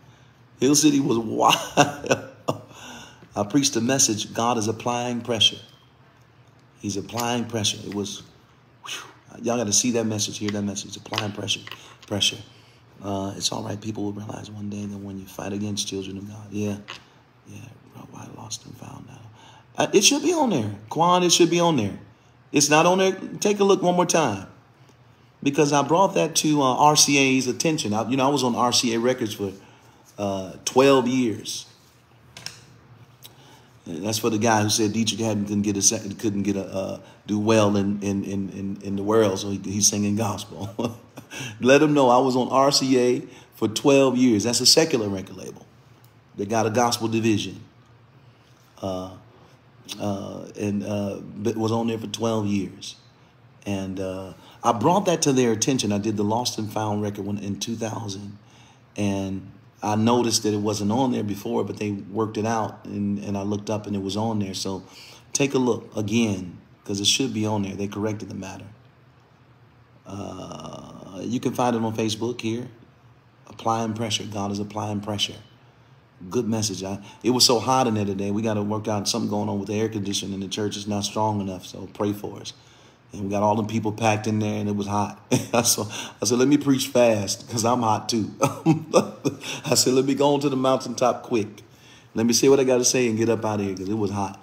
Hill City was wild. I preached a message. God is applying pressure. He's applying pressure. It was, y'all got to see that message, hear that message. Applying pressure, pressure. Uh, it's all right. People will realize one day that when you fight against children of God, yeah, yeah, I lost and found out. Uh, it should be on there. Quan, it should be on there. It's not on there. Take a look one more time. Because I brought that to uh, RCA's attention. I, you know, I was on RCA Records for uh, 12 years. That's for the guy who said Deitrick Haddon couldn't get a couldn't get a uh, do well in in in in, the world, so he, he's singing gospel. Let him know I was on RCA for 12 years. That's a secular record label. They got a gospel division. Uh, uh, and uh, was on there for 12 years. And uh, I brought that to their attention. I did the Lost and Found record when, in 2000. And I noticed that it wasn't on there before, but they worked it out. And, and I looked up and it was on there. So take a look again, because it should be on there. They corrected the matter. Uh, you can find it on Facebook here. Applying pressure. God is applying pressure good message. I, it was so hot in there today. We got to work out something going on with the air conditioning in the church. It's not strong enough, so pray for us. And we got all the people packed in there, and it was hot. so I said, let me preach fast, because I'm hot too. I said, let me go on to the mountaintop quick. Let me say what I got to say and get up out of here, because it was hot.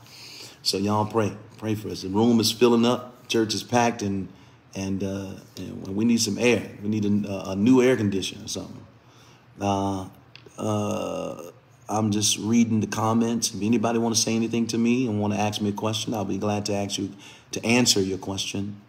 So y'all pray. Pray for us. The room is filling up. Church is packed, and and, uh, and we need some air. We need a, a new air conditioner or something. Uh, uh, I'm just reading the comments. If anybody want to say anything to me and want to ask me a question, I'll be glad to ask you to answer your question.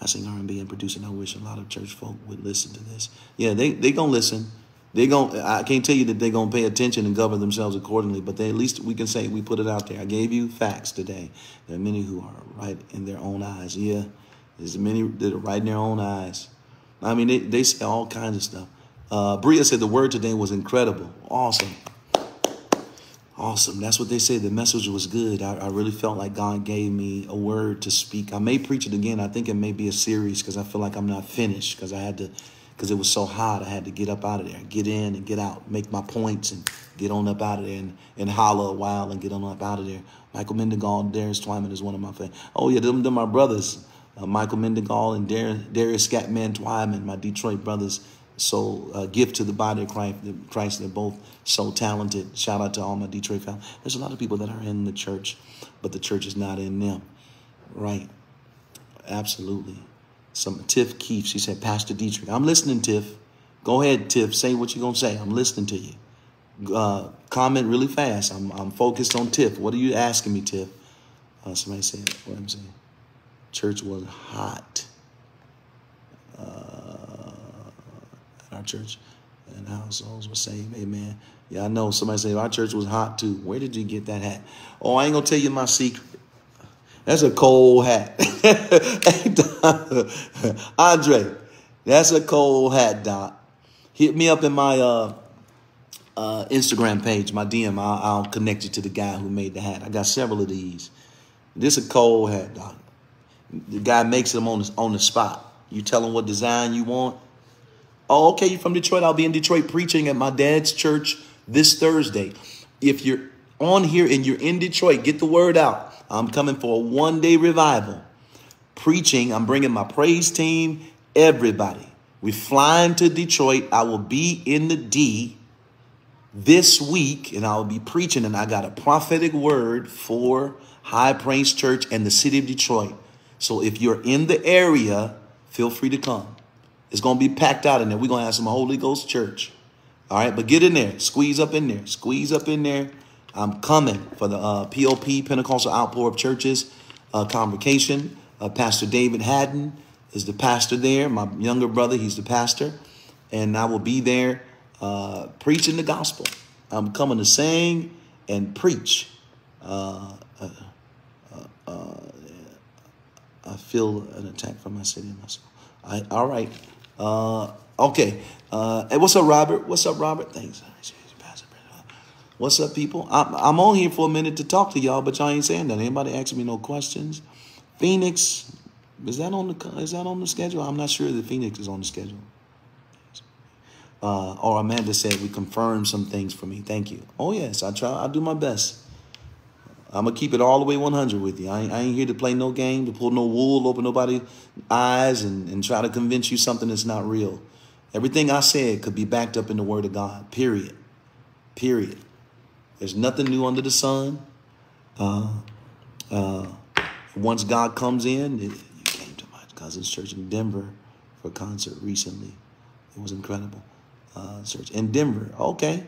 I sing R&B and produce, and I wish a lot of church folk would listen to this. Yeah, they they gonna listen. They gonna. I can't tell you that they're gonna pay attention and govern themselves accordingly, but they at least we can say we put it out there. I gave you facts today. There are many who are right in their own eyes. Yeah, there's many that are right in their own eyes. I mean, they they say all kinds of stuff. Uh, Bria said the word today was incredible, awesome. Awesome. That's what they say. The message was good. I, I, really felt like God gave me a word to speak. I may preach it again. I think it may be a series because I feel like I'm not finished because I had to, because it was so hot. I had to get up out of there, get in and get out, make my points and get on up out of there and, and holler a while and get on up out of there. Michael Mendenhall, Darius Twyman is one of my favorites. Oh, yeah, them, them my brothers. Uh, Michael Mendenhall and Darius, Darius Scatman Twyman, my Detroit brothers so uh, gift to the body of Christ, Christ. They're both so talented. Shout out to all my Detroit family. There's a lot of people that are in the church, but the church is not in them. Right. Absolutely. Some Tiff Keefe, she said, Pastor Deitrick. I'm listening, Tiff. Go ahead, Tiff. Say what you're going to say. I'm listening to you. Uh, comment really fast. I'm, I'm focused on Tiff. What are you asking me, Tiff? Uh, somebody said, what I'm saying. Church was hot. Uh, our church and households were saved. Amen. Yeah, I know. Somebody said our church was hot too. Where did you get that hat? Oh, I ain't gonna tell you my secret. That's a cold hat. Andre, that's a cold hat, Doc. Hit me up in my uh, uh, Instagram page, my DM. I'll, I'll, connect you to the guy who made the hat. I got several of these. This is a cold hat, Doc. The guy makes them on the, on the spot. You tell him what design you want. Oh, okay, you're from Detroit. I'll be in Detroit preaching at my dad's church this Thursday. If you're on here and you're in Detroit, get the word out. I'm coming for a one day revival. Preaching, I'm bringing my praise team, everybody. We're flying to Detroit. I will be in the D this week and I'll be preaching. And I got a prophetic word for High Praise Church and the city of Detroit. So if you're in the area, feel free to come. It's going to be packed out in there. We're going to have some Holy Ghost church. All right, but get in there. Squeeze up in there. Squeeze up in there. I'm coming for the uh, POP, Pentecostal Outpour of Churches uh, convocation. Uh, pastor David Haddon is the pastor there. My younger brother, he's the pastor. And I will be there uh, preaching the gospel. I'm coming to sing and preach. Uh, uh, I feel an attack from my city and my soul. I, all right. Okay. hey, what's up, Robert? What's up, Robert? Thanks. What's up, people? I'm, I'm on here for a minute to talk to y'all, but y'all ain't saying that. Anybody asking me no questions? Phoenix, is that on the is that on the schedule? I'm not sure that Phoenix is on the schedule. Uh, or Amanda said we confirmed some things for me. Thank you. Oh yes, I try. I do my best. I'm gonna keep it all the way 100 with you. I ain't, I ain't here to play no game, to pull no wool over nobody's eyes, and, and try to convince you something that's not real. Everything I said could be backed up in the Word of God. Period. Period. There's nothing new under the sun. Uh, uh, once God comes in, it, you came to my cousin's church in Denver for a concert recently. It was incredible. Uh, church in Denver. Okay.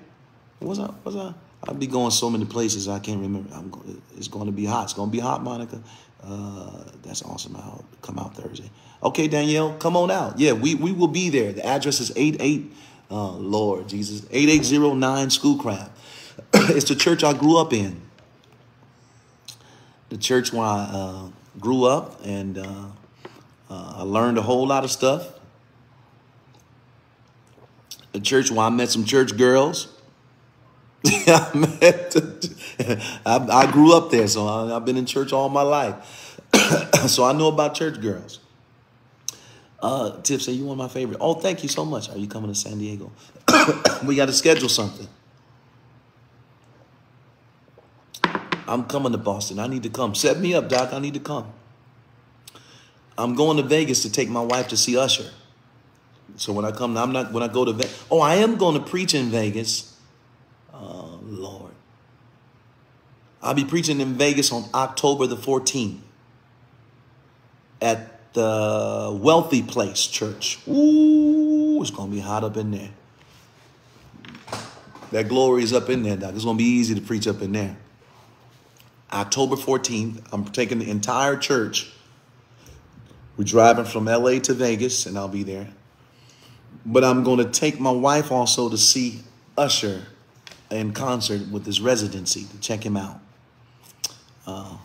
Was I? Was I? I'll be going so many places I can't remember. Go, it's going to be hot. It's going to be hot, Monica. Uh, that's awesome. I'll come out Thursday. Okay, Danielle, come on out. Yeah, we, we will be there. The address is 88, uh, Lord Jesus, 8809 Schoolcraft. it's the church I grew up in. The church where I uh, grew up and uh, uh, I learned a whole lot of stuff. The church where I met some church girls. I, met, I, I, grew up there, so I, have been in church all my life. so I know about church girls. Uh, Tip say you one of my favorite. Oh, thank you so much. Are you coming to San Diego? we got to schedule something. I'm coming to Boston. I need to come. Set me up, Doc. I need to come. I'm going to Vegas to take my wife to see Usher. So when I come, I'm not when I go to Vegas. Oh, I am going to preach in Vegas. Oh Lord, I'll be preaching in Vegas on October the 14th at the Wealthy Place Church. Ooh, it's gonna be hot up in there. That glory is up in there, Doc. It's gonna be easy to preach up in there. October 14th. I'm taking the entire church. We're driving from LA to Vegas, and I'll be there. But I'm going to take my wife also to see Usher in concert with his residency to check him out. Uh,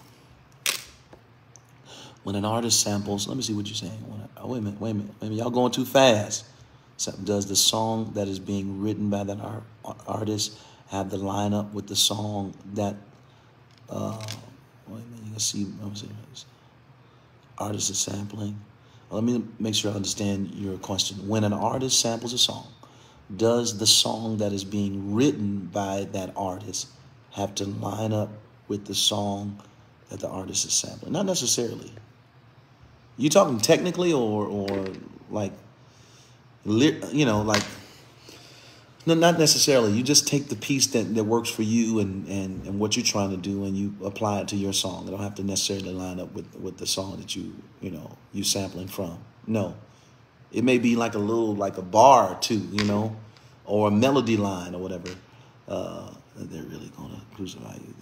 when an artist samples, let me see what you're saying. When, oh, wait a minute, wait a minute, wait a minute. Y'all going too fast. So does the song that is being written by that art, artist have the lineup with the song that uh, wait a minute, you can see, let me see, artist is sampling. Let me make sure I understand your question. When an artist samples a song, does the song that is being written by that artist have to line up with the song that the artist is sampling? Not necessarily. You talking technically or or like, you know, like no, not necessarily. You just take the piece that, that works for you and, and, and what you're trying to do and you apply it to your song. It don't have to necessarily line up with, with the song that you, you know, you sampling from. No. It may be like a little, like a bar too, you know, or a melody line or whatever. Uh, they're really going to crucify you.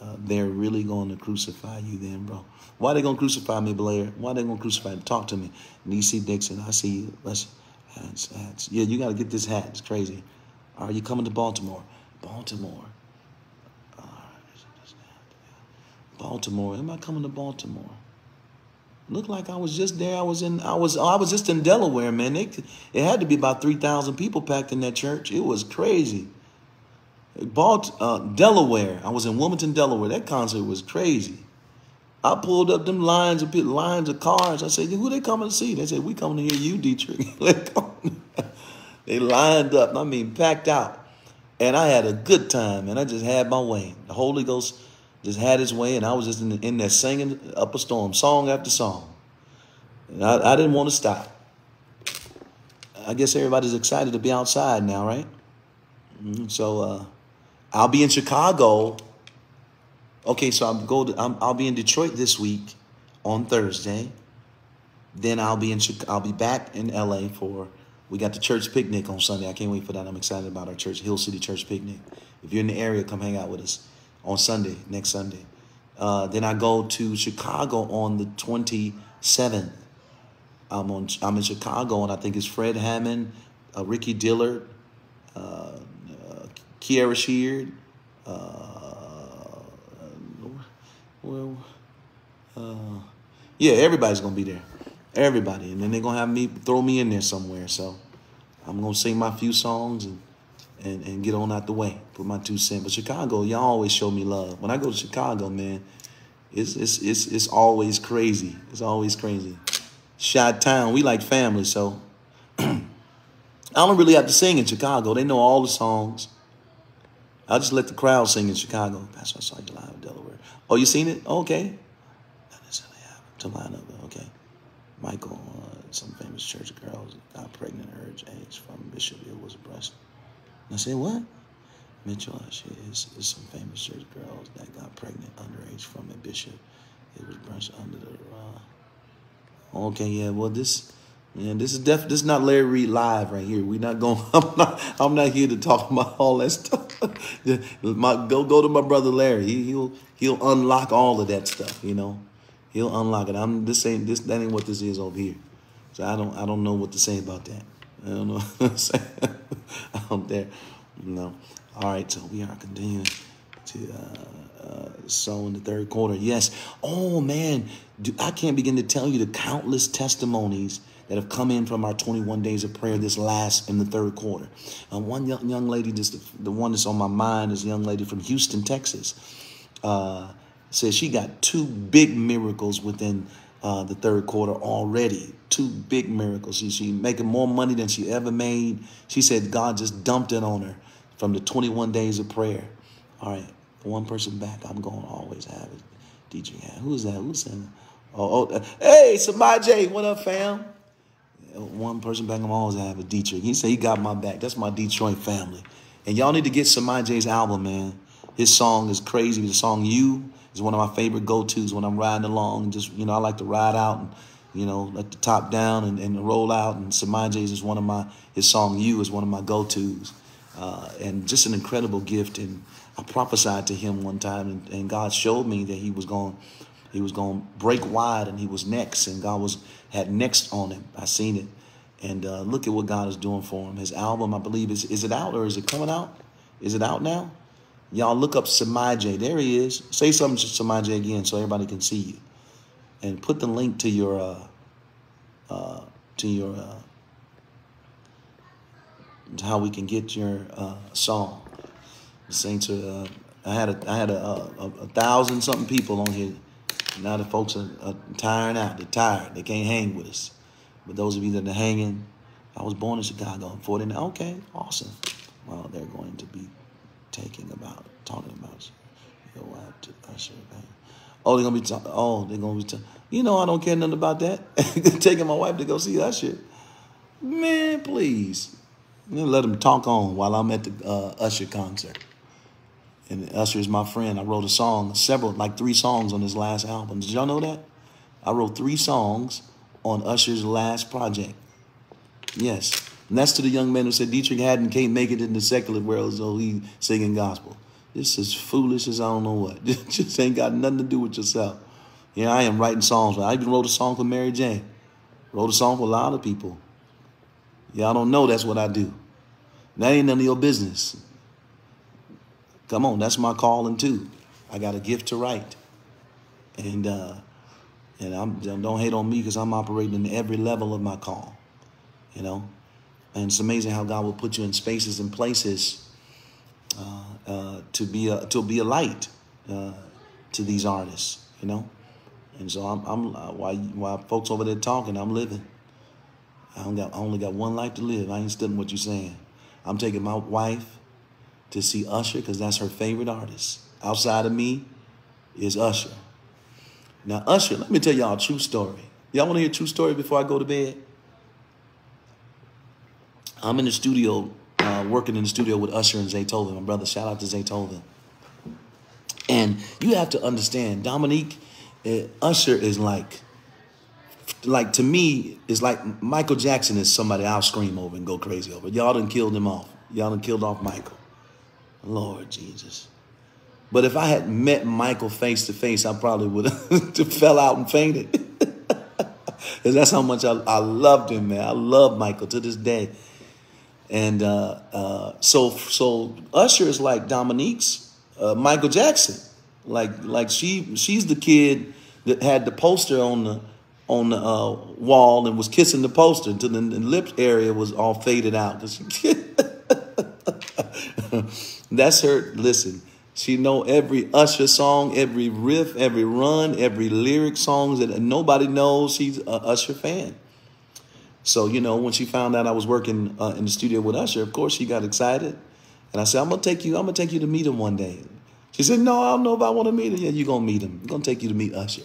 Uh, they're really going to crucify you then, bro. Why they going to crucify me, Blair? Why they going to crucify me? Talk to me. Nisi Dixon, I see you. Let's hats, hats. Yeah, you got to get this hat. It's crazy. Are you coming to Baltimore? Baltimore. Baltimore. Am I coming to Baltimore? Looked like I was just there. I was in. I was. I was just in Delaware, man. It, it had to be about three thousand people packed in that church. It was crazy. Balt, uh, Delaware. I was in Wilmington, Delaware. That concert was crazy. I pulled up them lines of lines of cars. I said, "Who they coming to see?" They said, "We coming to hear you, Deitrick." they lined up. I mean, packed out, and I had a good time. And I just had my way. The Holy Ghost just had his way, and I was just in, in there singing up a storm, song after song. And I, I didn't want to stop. I guess everybody's excited to be outside now, right? Mm-hmm. So uh, I'll be in Chicago Okay, so I'm go to, I'm, I'll be in Detroit this week on Thursday. Then I'll be in I'll be back in LA for we got the church picnic on Sunday. I can't wait for that. I'm excited about our church Hill City Church picnic. If you're in the area, come hang out with us on Sunday next Sunday. Uh, then I go to Chicago on the 27th. I'm on I'm in Chicago and I think it's Fred Hammond, uh, Ricky Dillard, uh, Kierra Sheard. Uh, well, uh, yeah, everybody's gonna be there, everybody, and then they're gonna have me throw me in there somewhere. So I'm gonna sing my few songs and and, and get on out the way, put my two cents. But Chicago, y'all always show me love. When I go to Chicago, man, it's it's it's it's always crazy. It's always crazy. Shot Town, we like family, so I don't really have to sing in Chicago. They know all the songs. I'll just let the crowd sing in Chicago. Pastor, I saw you live in Delaware. Oh, you seen it? okay. Not necessarily happened to line up. Okay. Michael, uh, some famous church girls got pregnant her age from Bishop. It was breast. And I said, what? Mitchell, she is, is some famous church girls that got pregnant underage from a bishop. It was breast under the. Uh... Okay, yeah. Well, this yeah, this is def this is not Larry Reid live right here. We're not going I'm not I'm not here to talk about all that stuff. my go go to my brother Larry. He, he'll he'll unlock all of that stuff, you know. He'll unlock it. I'm this ain't this that ain't what this is over here. So I don't I don't know what to say about that. I don't know what to say out there. Know. All right, so we are continuing to uh, uh, in the third quarter. Yes. Oh man, I can't begin to tell you the countless testimonies that have come in from our 21 days of prayer this last in the third quarter. Uh, one young, young lady, just the, the, one that's on my mind is a young lady from Houston, Texas. Uh, says she got two big miracles within uh, the third quarter already. Two big miracles. She, she making more money than she ever made. She said God just dumped it on her from the 21 days of prayer. All right, one person back. I'm going to always have it. DJ, who's that? Who's that? Oh, oh, uh, hey, Samaj, what up, fam? One person back home always have a Deitrick. He said he got my back. That's my Detroit family. And y'all need to get Samai J's album, man. His song is crazy. The song You is one of my favorite go-tos when I'm riding along. And just, you know, I like to ride out and, you know, let the top down and, and roll out. And Samai J's is one of my, his song You is one of my go-tos. Uh, and just an incredible gift. And I prophesied to him one time and, and God showed me that he was going he was going to break wide and he was next and God was had next on him. I seen it. And uh, look at what God is doing for him. His album, I believe, is is it out or is it coming out? Is it out now? Y'all look up Samaje. There he is. Say something to Samaje again so everybody can see you. And put the link to your uh, uh, to your uh, to how we can get your uh, song. The saints are. Uh, I had a I had a, a, a thousand something people on here now the folks are, are tiring out. They're tired. They can't hang with us. But those of you that are hanging, I was born in Chicago in 49. Okay, awesome. Well, they're going to be taking about, talking about you. Go out to Usher. Oh, they're going to be talking. Oh, they're going to be talking. You know, I don't care nothing about that. Taking my wife to go see Usher. Man, please. Let them talk on while I'm at the uh, Usher concert and Usher is my friend. I wrote a song, several, like three songs on his last album. Did y'all know that? I wrote three songs on Usher's last project. Yes. And that's to the young man who said Deitrick Haddon can't make it in the secular world, so he's singing gospel. This is foolish as I don't know what. just ain't got nothing to do with yourself. Yeah, I am writing songs. I even wrote a song for Mary Jane. Wrote a song for a lot of people. Y'all don't know that's what I do. That ain't none of your business. Come on, that's my calling too. I got a gift to write. And uh, and I'm don't hate on me because I'm operating in every level of my call. You know? And it's amazing how God will put you in spaces and places uh, uh, to be a to be a light uh, to these artists, you know. And so I'm, I'm uh, while while folks over there talking, I'm living. I don't got I only got one life to live. I ain't studying what you're saying. I'm taking my wife to see Usher because that's her favorite artist. Outside of me is Usher. Now Usher, let me tell y'all a true story. Y'all want to hear a true story before I go to bed? I'm in the studio, uh, working in the studio with Usher and Zaytoven, my brother. Shout out to Zaytoven. And you have to understand, Dominique, uh, Usher is like, like to me, it's like Michael Jackson is somebody I'll scream over and go crazy over. Y'all done killed him off. Y'all done killed off Michael. Lord Jesus. But if I had met Michael face to face, I probably would have fell out and fainted. Because that's how much I, I loved him, man. I love Michael to this day. And uh, uh, so, so Usher is like Dominique's uh, Michael Jackson. Like, like she, she's the kid that had the poster on the on the uh, wall and was kissing the poster until the, the lips area was all faded out. That's her. Listen, she know every Usher song, every riff, every run, every lyric songs that nobody knows. She's a Usher fan. So, you know, when she found out I was working uh, in the studio with Usher, of course she got excited. And I said, I'm gonna take you, I'm gonna take you to meet him one day. She said, No, I don't know if I want to meet him. Yeah, you're gonna meet him. I'm gonna take you to meet Usher.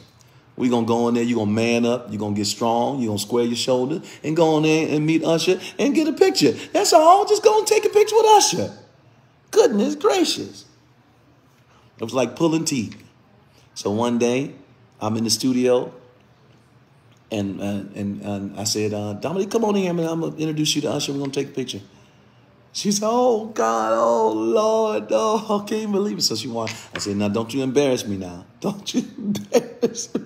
We're gonna go in there, you're gonna man up, you're gonna get strong, you're gonna square your shoulders and go in there and meet Usher and get a picture. That's all. Just go and take a picture with Usher. Goodness gracious. It was like pulling teeth. So one day, I'm in the studio, and uh, and, and I said, uh, Dominique, come on in here, man. I'm gonna introduce you to Usher. We're gonna take a picture. She said, "Oh God, oh Lord, oh I can't believe it." So she wanted. I said, "Now don't you embarrass me now. Don't you embarrass me."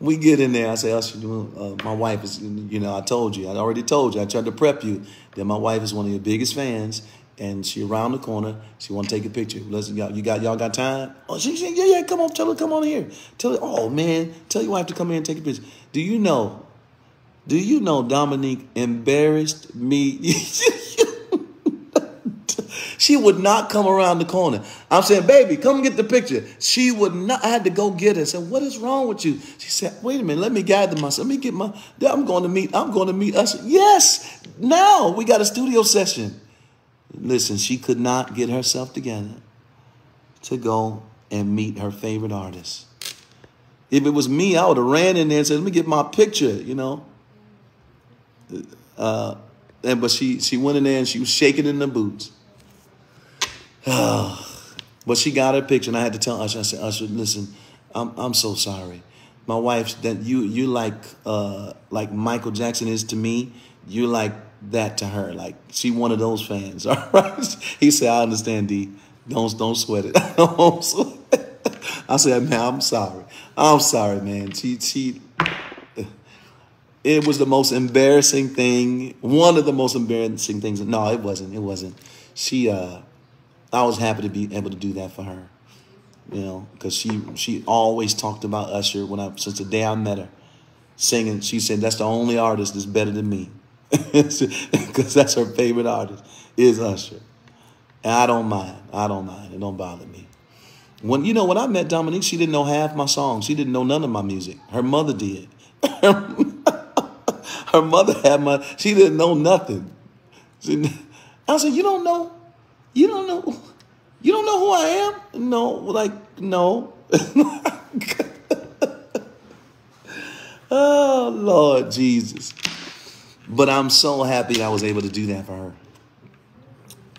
We get in there. I say, Usher, uh, my wife is. You know, I told you. I already told you. I tried to prep you that my wife is one of your biggest fans, and she around the corner. She want to take a picture. Listen, y'all, you got y'all got time? Oh, she said, yeah, yeah. Come on, tell her, come on here. Tell her, oh man, tell your wife to come here and take a picture. Do you know? Do you know Dominique embarrassed me? she would not come around the corner. I'm saying, baby, come get the picture. She would not. I had to go get her. I said, what is wrong with you? She said, wait a minute. Let me gather myself. Let me get my. I'm going to meet. I'm going to meet us. Yes. Now we got a studio session. Listen, she could not get herself together to go and meet her favorite artist. If it was me, I would have ran in there and said, let me get my picture, you know. Uh, and but she she went in there and she was shaking in the boots. but she got her picture, and I had to tell Usher, I said, Usher, listen, I'm I'm so sorry. My wife, that you you like uh like Michael Jackson is to me, you like that to her. Like she one of those fans. All right. He said, I understand, D. Don't don't sweat it. don't sweat it. I said, man, I'm sorry. I'm sorry, man. She she it was the most embarrassing thing, one of the most embarrassing things. No, it wasn't. It wasn't. She uh I was happy to be able to do that for her. You know, because she she always talked about Usher when I since the day I met her. Singing, she said that's the only artist that's better than me because that's her favorite artist is Usher. And I don't mind. I don't mind. It don't bother me. When you know when I met Dominique, she didn't know half my songs. She didn't know none of my music. Her mother did. her mother had my. She didn't know nothing. She, I said, "You don't know. You don't know. You don't know who I am. No, like no." oh Lord Jesus. But I'm so happy I was able to do that for her.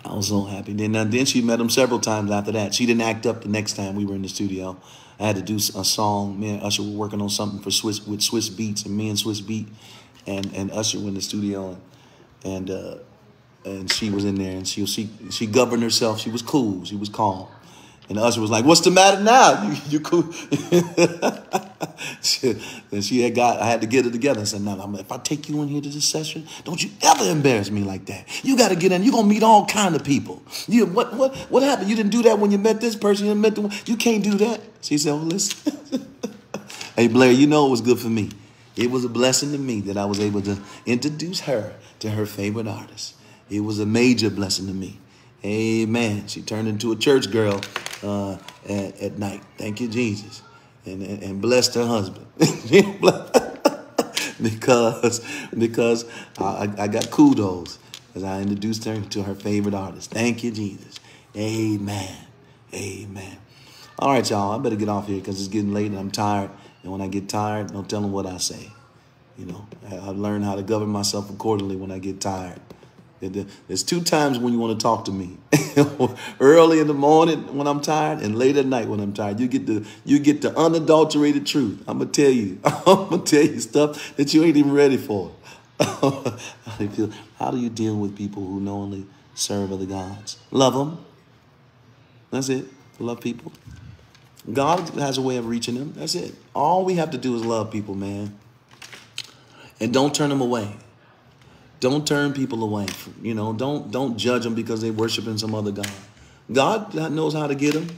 I was so happy. Then, uh, then she met him several times after that. She didn't act up the next time we were in the studio. I had to do a song. Me and Usher were working on something for Swizz with Swizz Beatz and me and Swizz Beat, and and Usher were in the studio, and and, uh, and she was in there, and she she she governed herself. She was cool. She was calm, And the usher was like, what's the matter now? You, you cool? and she had got, I had to get it together. I said, no, no, if I take you in here to this session, don't you ever embarrass me like that. You got to get in. You're going to meet all kind of people. You, what, what, what happened? You didn't do that when you met this person. You met the one. You can't do that. She said, well, listen. hey, Blair, you know it was good for me. It was a blessing to me that I was able to introduce her to her favorite artist. It was a major blessing to me. Amen. She turned into a church girl uh, at, at, night. Thank you, Jesus. And, and, and blessed her husband. because because I, I got kudos as I introduced her to her favorite artist. Thank you, Jesus. Amen. Amen. All right, y'all. I better get off here because it's getting late and I'm tired. And when I get tired, don't tell them what I say. You know, I've learned how to govern myself accordingly when I get tired. There's two times when you want to talk to me. Early in the morning when I'm tired and late at night when I'm tired. You get the you get the unadulterated truth. I'm gonna tell you. I'm gonna tell you stuff that you ain't even ready for. How do you deal with people who knowingly serve other gods? Love them. That's it. Love people. God has a way of reaching them. That's it. All we have to do is love people, man. And don't turn them away. Don't turn people away. You know, don't don't judge them because they're worshiping some other god. God knows how to get them.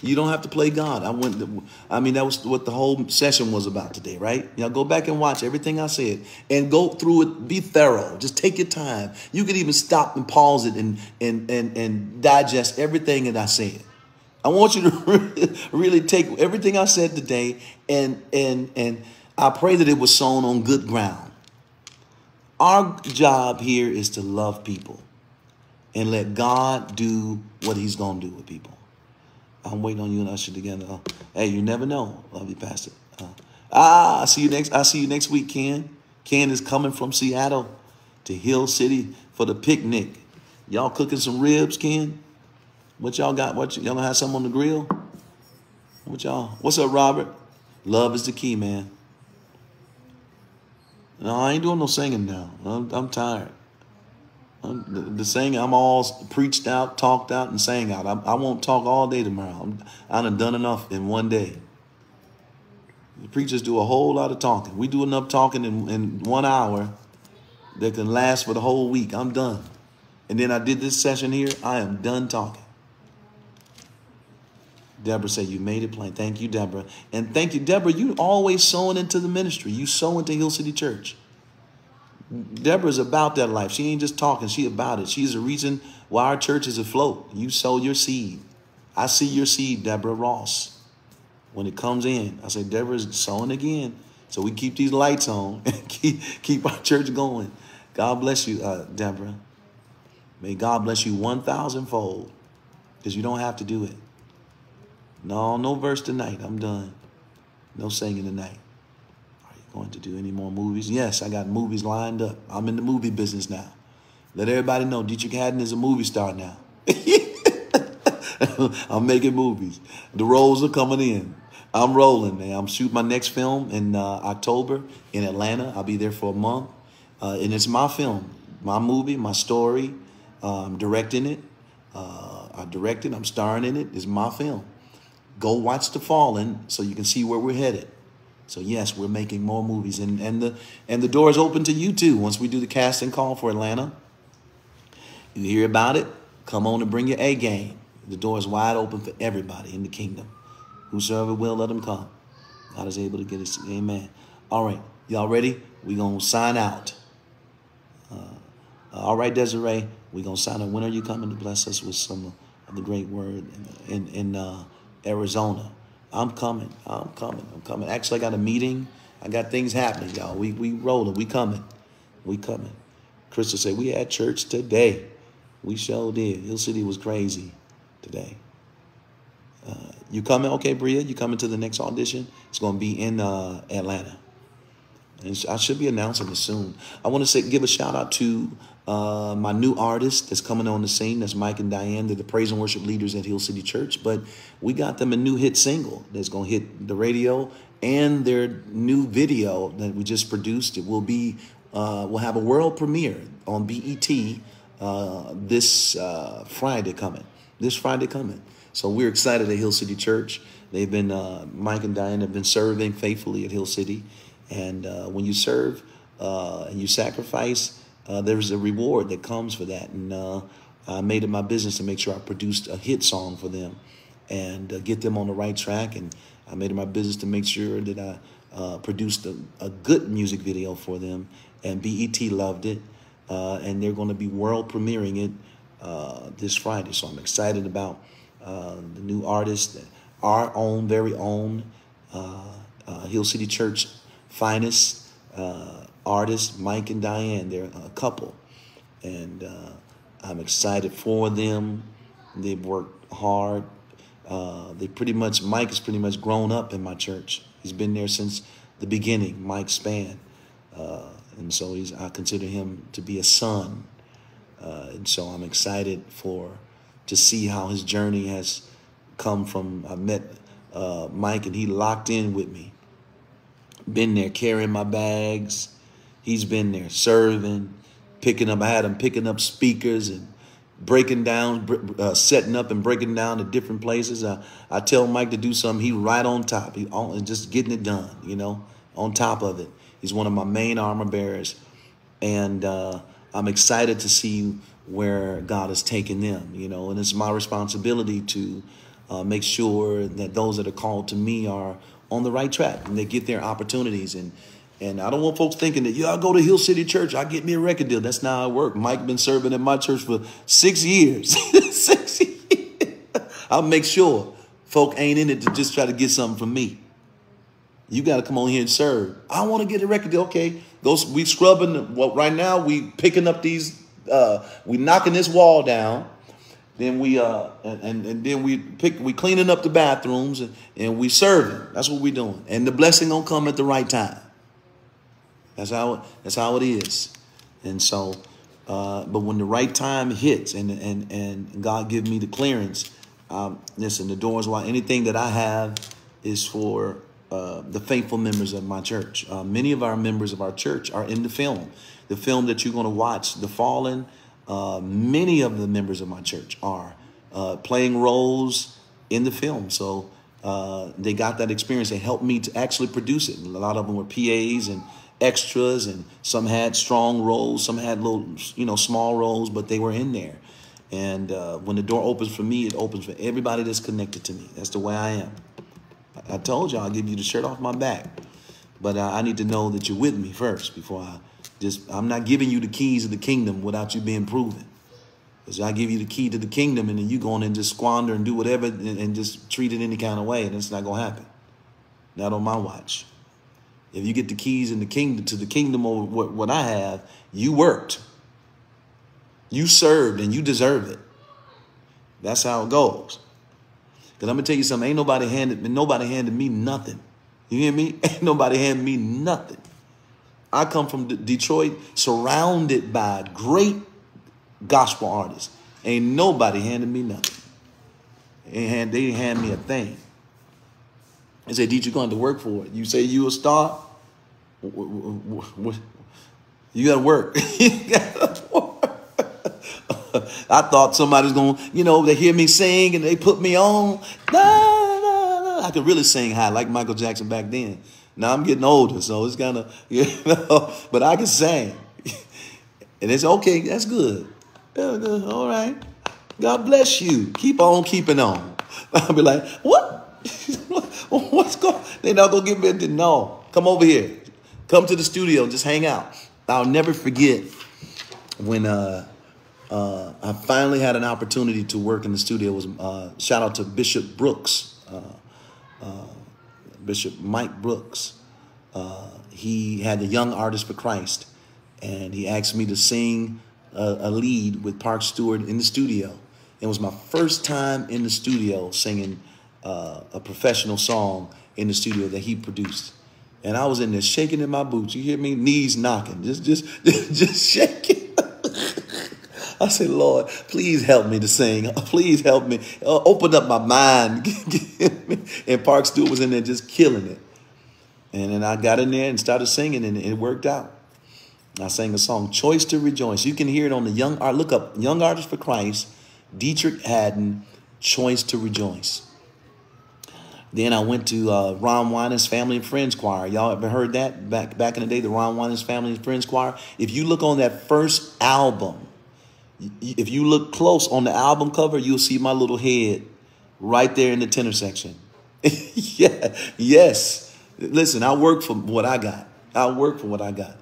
You don't have to play God. I went. To, I mean, that was what the whole session was about today, right? You know, go back and watch everything I said and go through it. Be thorough. Just take your time. You could even stop and pause it and and and and digest everything that I said. I want you to really take everything I said today and and and I pray that it was sown on good ground. Our job here is to love people and let God do what he's going to do with people. I'm waiting on you and Usher together. Uh, hey, you never know. Love you, Pastor. Uh, ah, I see you next. I see you next week, Ken. Ken is coming from Seattle to Hill City for the picnic. Y'all cooking some ribs, Ken? What y'all got? What y'all gonna have some on the grill? What y'all? What's up, Robert? Love is the key, man. No, I ain't doing no singing now. I'm, I'm tired. I'm, the, the, singing, I'm all preached out, talked out, and sang out. I, I won't talk all day tomorrow. I'm, I done done enough in one day. The preachers do a whole lot of talking. We do enough talking in, in one hour that can last for the whole week. I'm done. And then I did this session here. I am done talking. Deborah said, You made it plain. Thank you, Deborah. And thank you, Deborah. You always sowing into the ministry. You sow into Hill City Church. Deborah's about that life. She ain't just talking, she about it. She's the reason why our church is afloat. You sow your seed. I see your seed, Deborah Ross. When it comes in, I say, Deborah's sowing again. So we keep these lights on and keep, keep our church going. God bless you, uh, Deborah. May God bless you 1,000 fold because you don't have to do it. No, no verse tonight. I'm done. No singing tonight. Are you going to do any more movies? Yes, I got movies lined up. I'm in the movie business now. Let everybody know Deitrick Haddon is a movie star now. I'm making movies. The roles are coming in. I'm rolling, man. I'm shooting my next film in uh, October in Atlanta. I'll be there for a month. Uh, and it's my film, my movie, my story. Uh, I'm directing it. Uh, I direct it. I'm starring in it. It's my film. Go watch The Fallen so you can see where we're headed. So yes, we're making more movies, and and the and the door is open to you too. Once we do the casting call for Atlanta, you hear about it. Come on and bring your A game. The door is wide open for everybody in the kingdom. Whosoever will, let them come. God is able to get us. Amen. All right, y'all ready? We're gonna sign out. Uh, all right, Desiree, we're gonna sign out. When are you coming to bless us with some of the great word in in uh, Arizona. I'm coming. I'm coming. I'm coming. Actually, I got a meeting. I got things happening, y'all. We we rolling. We coming. We coming. Crystal said we had church today. We sure did. Hill City was crazy today. Uh, you coming? Okay, Bria. You coming to the next audition? It's going to be in uh, Atlanta. And I should be announcing it soon. I want to say give a shout out to uh, my new artist that's coming on the scene. That's Mike and Diane. They're the praise and worship leaders at Hill City Church. But we got them a new hit single that's going to hit the radio and their new video that we just produced. It will be, uh, we'll have a world premiere on BET uh, this uh, Friday coming. this Friday coming. So we're excited at Hill City Church. They've been, uh, Mike and Diane have been serving faithfully at Hill City. And uh, when you serve and you sacrifice, uh, there's a reward that comes for that. And uh, I made it my business to make sure I produced a hit song for them and uh, get them on the right track. And I made it my business to make sure that I uh, produced a, a, good music video for them. And BET loved it. Uh, and they're going to be world premiering it uh, this Friday. So I'm excited about the new artist, our own, very own Hill City Church finest artists, Mike and Diane. They're a couple. And uh, I'm excited for them. They've worked hard. Uh, they pretty much, Mike has pretty much grown up in my church. He's been there since the beginning, Mike Span. Uh, and so he's, I consider him to be a son. Uh, and so I'm excited for to see how his journey has come from. I met uh, Mike and he locked in with me. Been there carrying my bags, He's been there serving, picking up. I had him picking up speakers and breaking down, uh, setting up and breaking down to different places. I, I tell Mike to do something, he right on top. He just getting it done, you know, on top of it. He's one of my main armor bearers. And uh, I'm excited to see where God has taken them, you know, and it's my responsibility to uh, make sure that those that are called to me are on the right track and they get their opportunities and and I don't want folks thinking that, yeah, I go to Hill City Church, I get me a record deal. That's not how it works. Mike been serving in my church for six years. six years. I'll make sure folk ain't in it to just try to get something from me. You got to come on here and serve. I want to get a record deal. Okay, those we scrubbing. Well, right now we picking up these. Uh, we knocking this wall down. Then we uh and, and, then we pick we cleaning up the bathrooms and, and we serving. That's what we doing. And the blessing gonna come at the right time. That's how that's how it is. And so, uh, but when the right time hits and and and God give me the clearance, um, listen, the doors wide. Anything that I have is for uh, the faithful members of my church. Uh, many of our members of our church are in the film. The film that you're going to watch, The Fallen. Uh, many of the members of my church are uh, playing roles in the film. So uh, they got that experience. They helped me to actually produce it. A lot of them were PAs and extras and some had strong roles, some had little, you know, small roles, but they were in there. And uh, when the door opens for me, it opens for everybody that's connected to me. That's the way I am. I told you I'll give you the shirt off my back, but uh, I need to know that you're with me first before I just, I'm not giving you the keys of the kingdom without you being proven. Because I give you the key to the kingdom and then you go on and just squander and do whatever and, and just treat it any kind of way and it's not going to happen. Not on my watch. If you get the keys in the kingdom to the kingdom of what, what I have, you worked. You served and you deserve it. That's how it goes. Because I'm gonna tell you something, ain't nobody handed nobody handed me nothing. You hear me? Ain't nobody handed me nothing. I come from D Detroit surrounded by great gospel artists. Ain't nobody handed me nothing. They didn't hand me a thing and say, "Did you going to work for it?" You say you a star. You got to work. I thought somebody's going, to you know, they hear me sing and they put me on. I could really sing high like Michael Jackson back then. Now I'm getting older, so it's kind of, you know, but I can sing. And it's okay, that's good. All right. God bless you. Keep on keeping on. I'll be like, what? What's going They're not going to give me no. Come over here. Come to the studio. Just hang out. I'll never forget when uh, uh, I finally had an opportunity to work in the studio. It was uh, shout out to Bishop Brooks, uh, uh, Bishop Mike Brooks. Uh, he had the Young Artist for Christ, and he asked me to sing a, a lead with Park Stewart in the studio. It was my first time in the studio singing uh, a professional song in the studio that he produced. And I was in there shaking in my boots. You hear me? Knees knocking, just, just, just shaking. I said, Lord, please help me to sing. Please help me. Uh, open up my mind. and Park Stewart was in there just killing it. And then I got in there and started singing, and it worked out. I sang a song, Choice to Rejoice. You can hear it on the Young Art. Look up Young Artists for Christ, Deitrick Haddon, Choice to Rejoice. Then I went to uh, Ron Winans Family and Friends Choir. Y'all ever heard that back back in the day? The Ron Winans Family and Friends Choir. If you look on that first album, if you look close on the album cover, you'll see my little head right there in the tenor section. yeah, yes. Listen, I work for what I got. I work for what I got.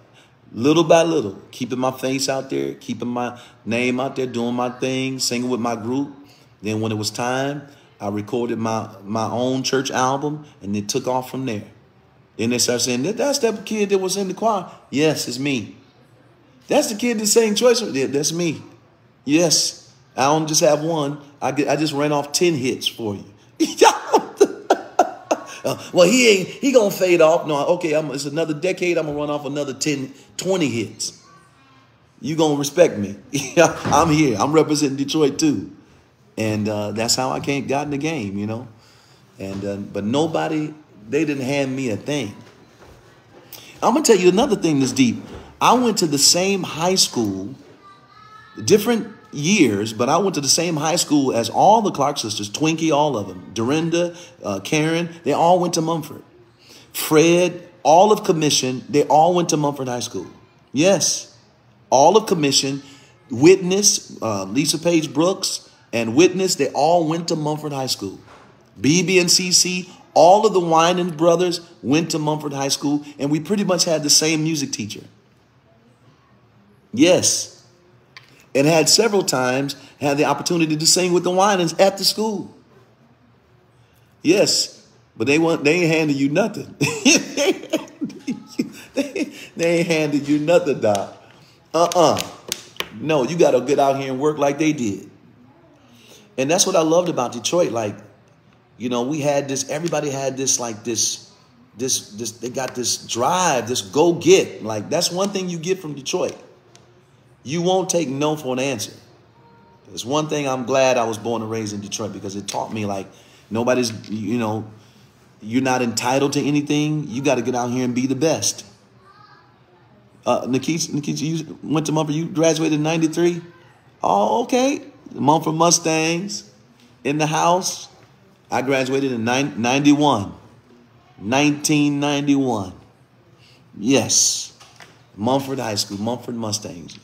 Little by little, keeping my face out there, keeping my name out there, doing my thing, singing with my group. Then when it was time, I recorded my, my own church album and it took off from there. Then they start saying, that's that kid that was in the choir. Yes, it's me. That's the kid that sang choice. Yeah, that's me. Yes. I don't just have one. I, get, I just ran off 10 hits for you. Uh, well, he ain't, he gonna fade off. No, okay, I'm, it's another decade. I'm gonna run off another 10, 20 hits. You gonna respect me. I'm here. I'm representing Detroit too. And uh, that's how I can't got in the game, you know. And uh, But nobody, they didn't hand me a thing. I'm gonna tell you another thing that's deep. I went to the same high school, different years, but I went to the same high school as all the Clark sisters, Twinkie, all of them, Dorinda, uh, Karen, they all went to Mumford. Fred, all of commission, they all went to Mumford High School. Yes, all of commission, Witness, uh, Lisa Page Brooks, and Witness, they all went to Mumford High School. BeBe and CeCe, all of the Winans brothers went to Mumford High School, and we pretty much had the same music teacher. Yes, and had several times had the opportunity to sing with the Winans at the school. Yes, but they want they ain't handed you nothing. they, they ain't handed you nothing, Doc. Uh-uh. No, you got to get out here and work like they did. And that's what I loved about Detroit. Like, you know, we had this, everybody had this, like this, this, this, they got this drive, this go get. Like, that's one thing you get from Detroit. You won't take no for an answer. It's one thing I'm glad I was born and raised in Detroit because it taught me like nobody's, you know, you're not entitled to anything. You got to get out here and be the best. Uh, Nikita, Nikita, you went to Mumford, you graduated in 93? Oh, okay. Mumford Mustangs in the house. I graduated in 91. 1991. Yes. Mumford High School, Mumford Mustangs.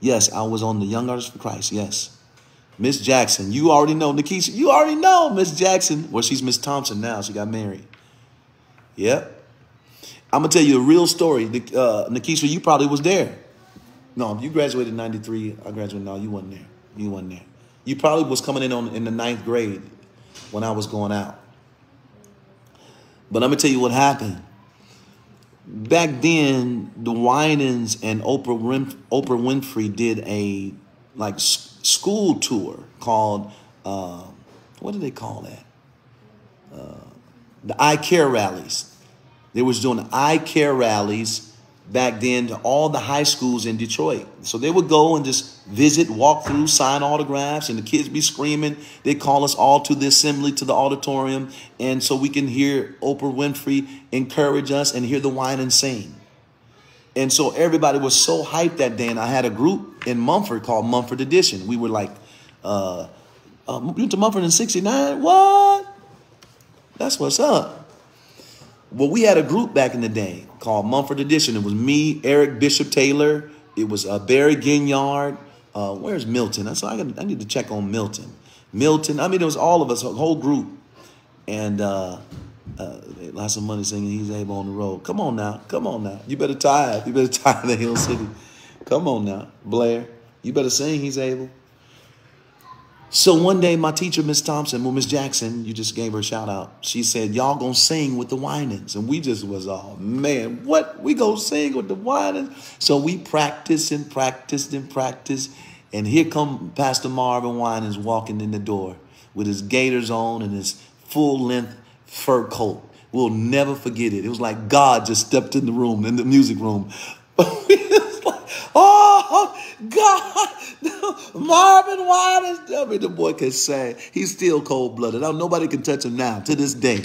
Yes, I was on the Young Artists for Christ. Yes. Miss Jackson, you already know. Nikisha, you already know Miss Jackson. Well, she's Miss Thompson now. She got married. Yep. I'm going to tell you a real story. Uh, Nikisha, you probably was there. No, you graduated in 93. I graduated. now. you wasn't there. You wasn't there. You probably was coming in on in the ninth grade when I was going out. But let me tell you what happened back then, the Winans and Oprah, Winf Oprah Winfrey did a like school tour called uh, what do they call that? Uh, the I Care rallies. They was doing I Care rallies back then to all the high schools in Detroit. So they would go and just visit, walk through, sign autographs, and the kids be screaming. They call us all to the assembly, to the auditorium, and so we can hear Oprah Winfrey encourage us and hear the Winans sing. And so everybody was so hyped that day, and I had a group in Mumford called Mumford Edition. We were like, uh, uh, went to Mumford in 69? What? That's what's up. Well, we had a group back in the day called Mumford Edition. It was me, Eric Bishop Taylor. It was uh, Barry Ginyard. Uh, where's Milton? I, I, I need to check on Milton. Milton. I mean, it was all of us, a whole group. And uh, uh, lots of money singing He's Able on the Road. Come on now. Come on now. You better tithe. You better tithe the Hill City. Come on now. Blair. You better sing He's Able. So one day, my teacher, Miss Thompson, well, Miss Jackson, you just gave her a shout out. She said, "Y'all gonna sing with the Winans," and we just was, all, man, what? We gonna sing with the Winans?" So we practiced and practiced and practiced, and here come Pastor Marvin Winans walking in the door with his gaiters on and his full length fur coat. We'll never forget it. It was like God just stepped in the room, in the music room. oh God, Marvin Winans. Tell me the boy can sing. He's still cold blooded. Nobody can touch him now to this day.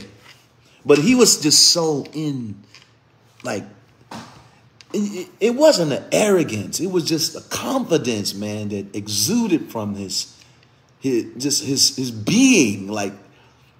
But he was just so in, like, it, it wasn't an arrogance. It was just a confidence, man, that exuded from his his just his his being, like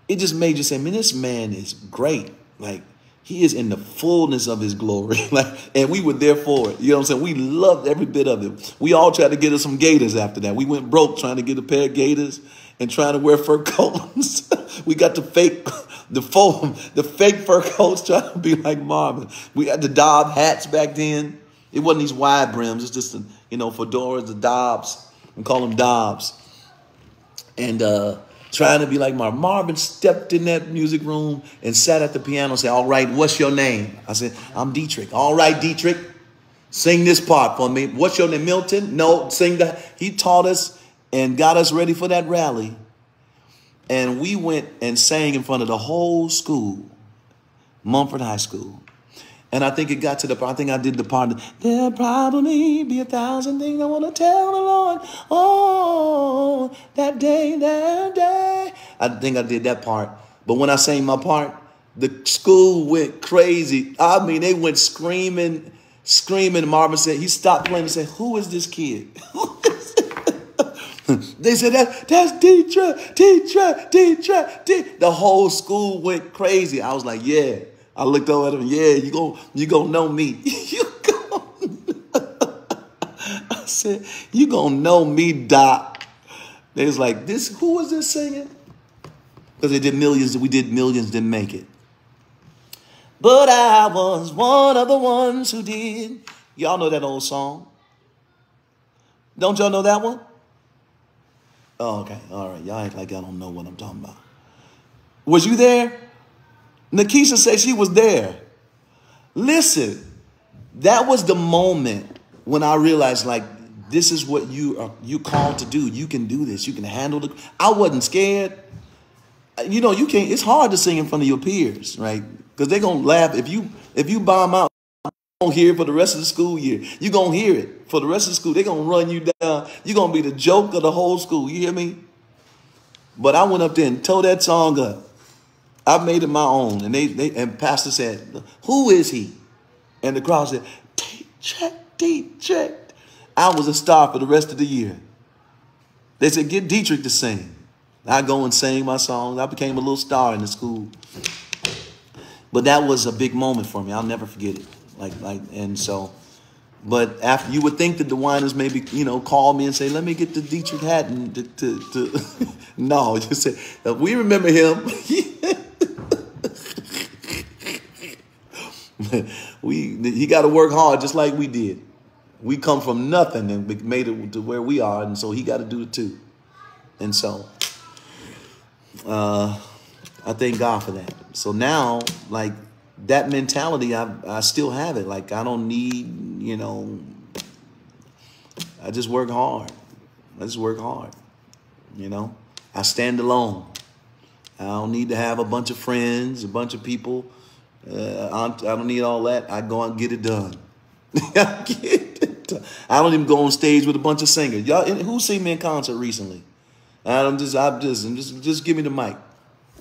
it just made you say, man, this man is great. Like he is in the fullness of his glory. like, and we were there for it. You know what I'm saying? We loved every bit of it. We all tried to get us some gators after that. We went broke trying to get a pair of gators and trying to wear fur coats. we got the fake, the foam, the fake fur coats trying to be like Marvin. We had the Dob hats back then. It wasn't these wide brims. It's just, you know, fedoras, the Dobbs. We call them Dobbs. And uh, trying to be like Marvin. Marvin stepped in that music room and sat at the piano and said, all right, what's your name? I said, I'm Deitrick. All right, Deitrick, sing this part for me. What's your name, Milton? No, sing that. He taught us and got us ready for that rally. And we went and sang in front of the whole school, Mumford High School. And I think it got to the part, I think I did the part, there'll probably be a thousand things I want to tell the Lord. Oh, that day, that day. I think I did that part. But when I sang my part, the school went crazy. I mean, they went screaming, screaming. Marvin said, he stopped playing and said, who is this kid? they said that that's Detroit, Detroit, Detroit, Detroit. The whole school went crazy. I was like, yeah. I looked over at him. Yeah, you go, you gonna know me. you go. I said, you gonna know me, Doc. They was like, this. Who was this singing? Because they did millions. We did millions. Didn't make it. But I was one of the ones who did. Y'all know that old song. Don't y'all know that one? Oh, okay. All right. Y'all act like y'all don't know what I'm talking about. Was you there? Nikisha said she was there. Listen, that was the moment when I realized like this is what you are you called to do. You can do this. You can handle it. I wasn't scared. You know, you can't. It's hard to sing in front of your peers, right? Because they're gonna laugh if you if you bomb out. You gonna hear it for the rest of the school year. You gonna hear it for the rest of the school. They're gonna run you down. You're gonna be the joke of the whole school. You hear me? But I went up there and tore that song up. I made it my own. And they, they and Pastor said, Who is he? And the crowd said, T-check, T-check. I was a star for the rest of the year. They said, Get Deitrick to sing. I go and sing my songs. I became a little star in the school. But that was a big moment for me. I'll never forget it. Like, like, and so, but after you would think that the Winans maybe, you know, call me and say, let me get the Deitrick Haddon to, to, to. no, you say, we remember him. we he got to work hard just like we did. We come from nothing and we made it to where we are, and so he got to do it too. And so, uh, I thank God for that. So now, like that mentality, I I still have it. Like I don't need, you know, I just work hard. I just work hard. You know, I stand alone. I don't need to have a bunch of friends, a bunch of people uh, I don't need all that. I go and get it done. I get it done. I don't even go on stage with a bunch of singers. Y'all, who seen me in concert recently? I'm just, I'm just, I'm just, just give me the mic.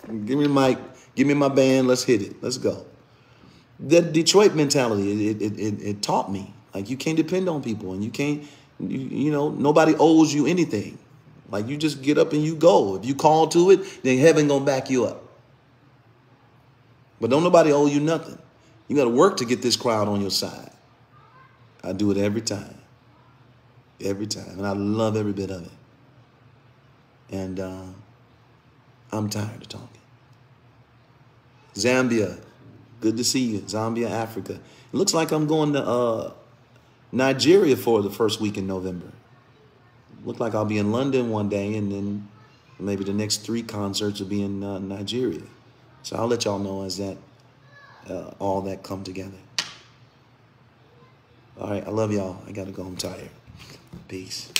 Give me the mic. Give me my band. Let's hit it. Let's go. The Detroit mentality, it, it, it, it taught me. Like you can't depend on people, and you can't, you, you know, nobody owes you anything. Like you just get up and you go. If you call to it, then heaven gonna back you up. But don't nobody owe you nothing. You got to work to get this crowd on your side. I do it every time. Every time. And I love every bit of it. And uh, I'm tired of talking. Zambia. Good to see you. Zambia, Africa. It looks like I'm going to uh, Nigeria for the first week in November. Look like I'll be in London one day and then maybe the next three concerts will be in uh, Nigeria. So I'll let y'all know as that uh, all that come together. All right, I love y'all. I gotta go. I'm tired. Peace.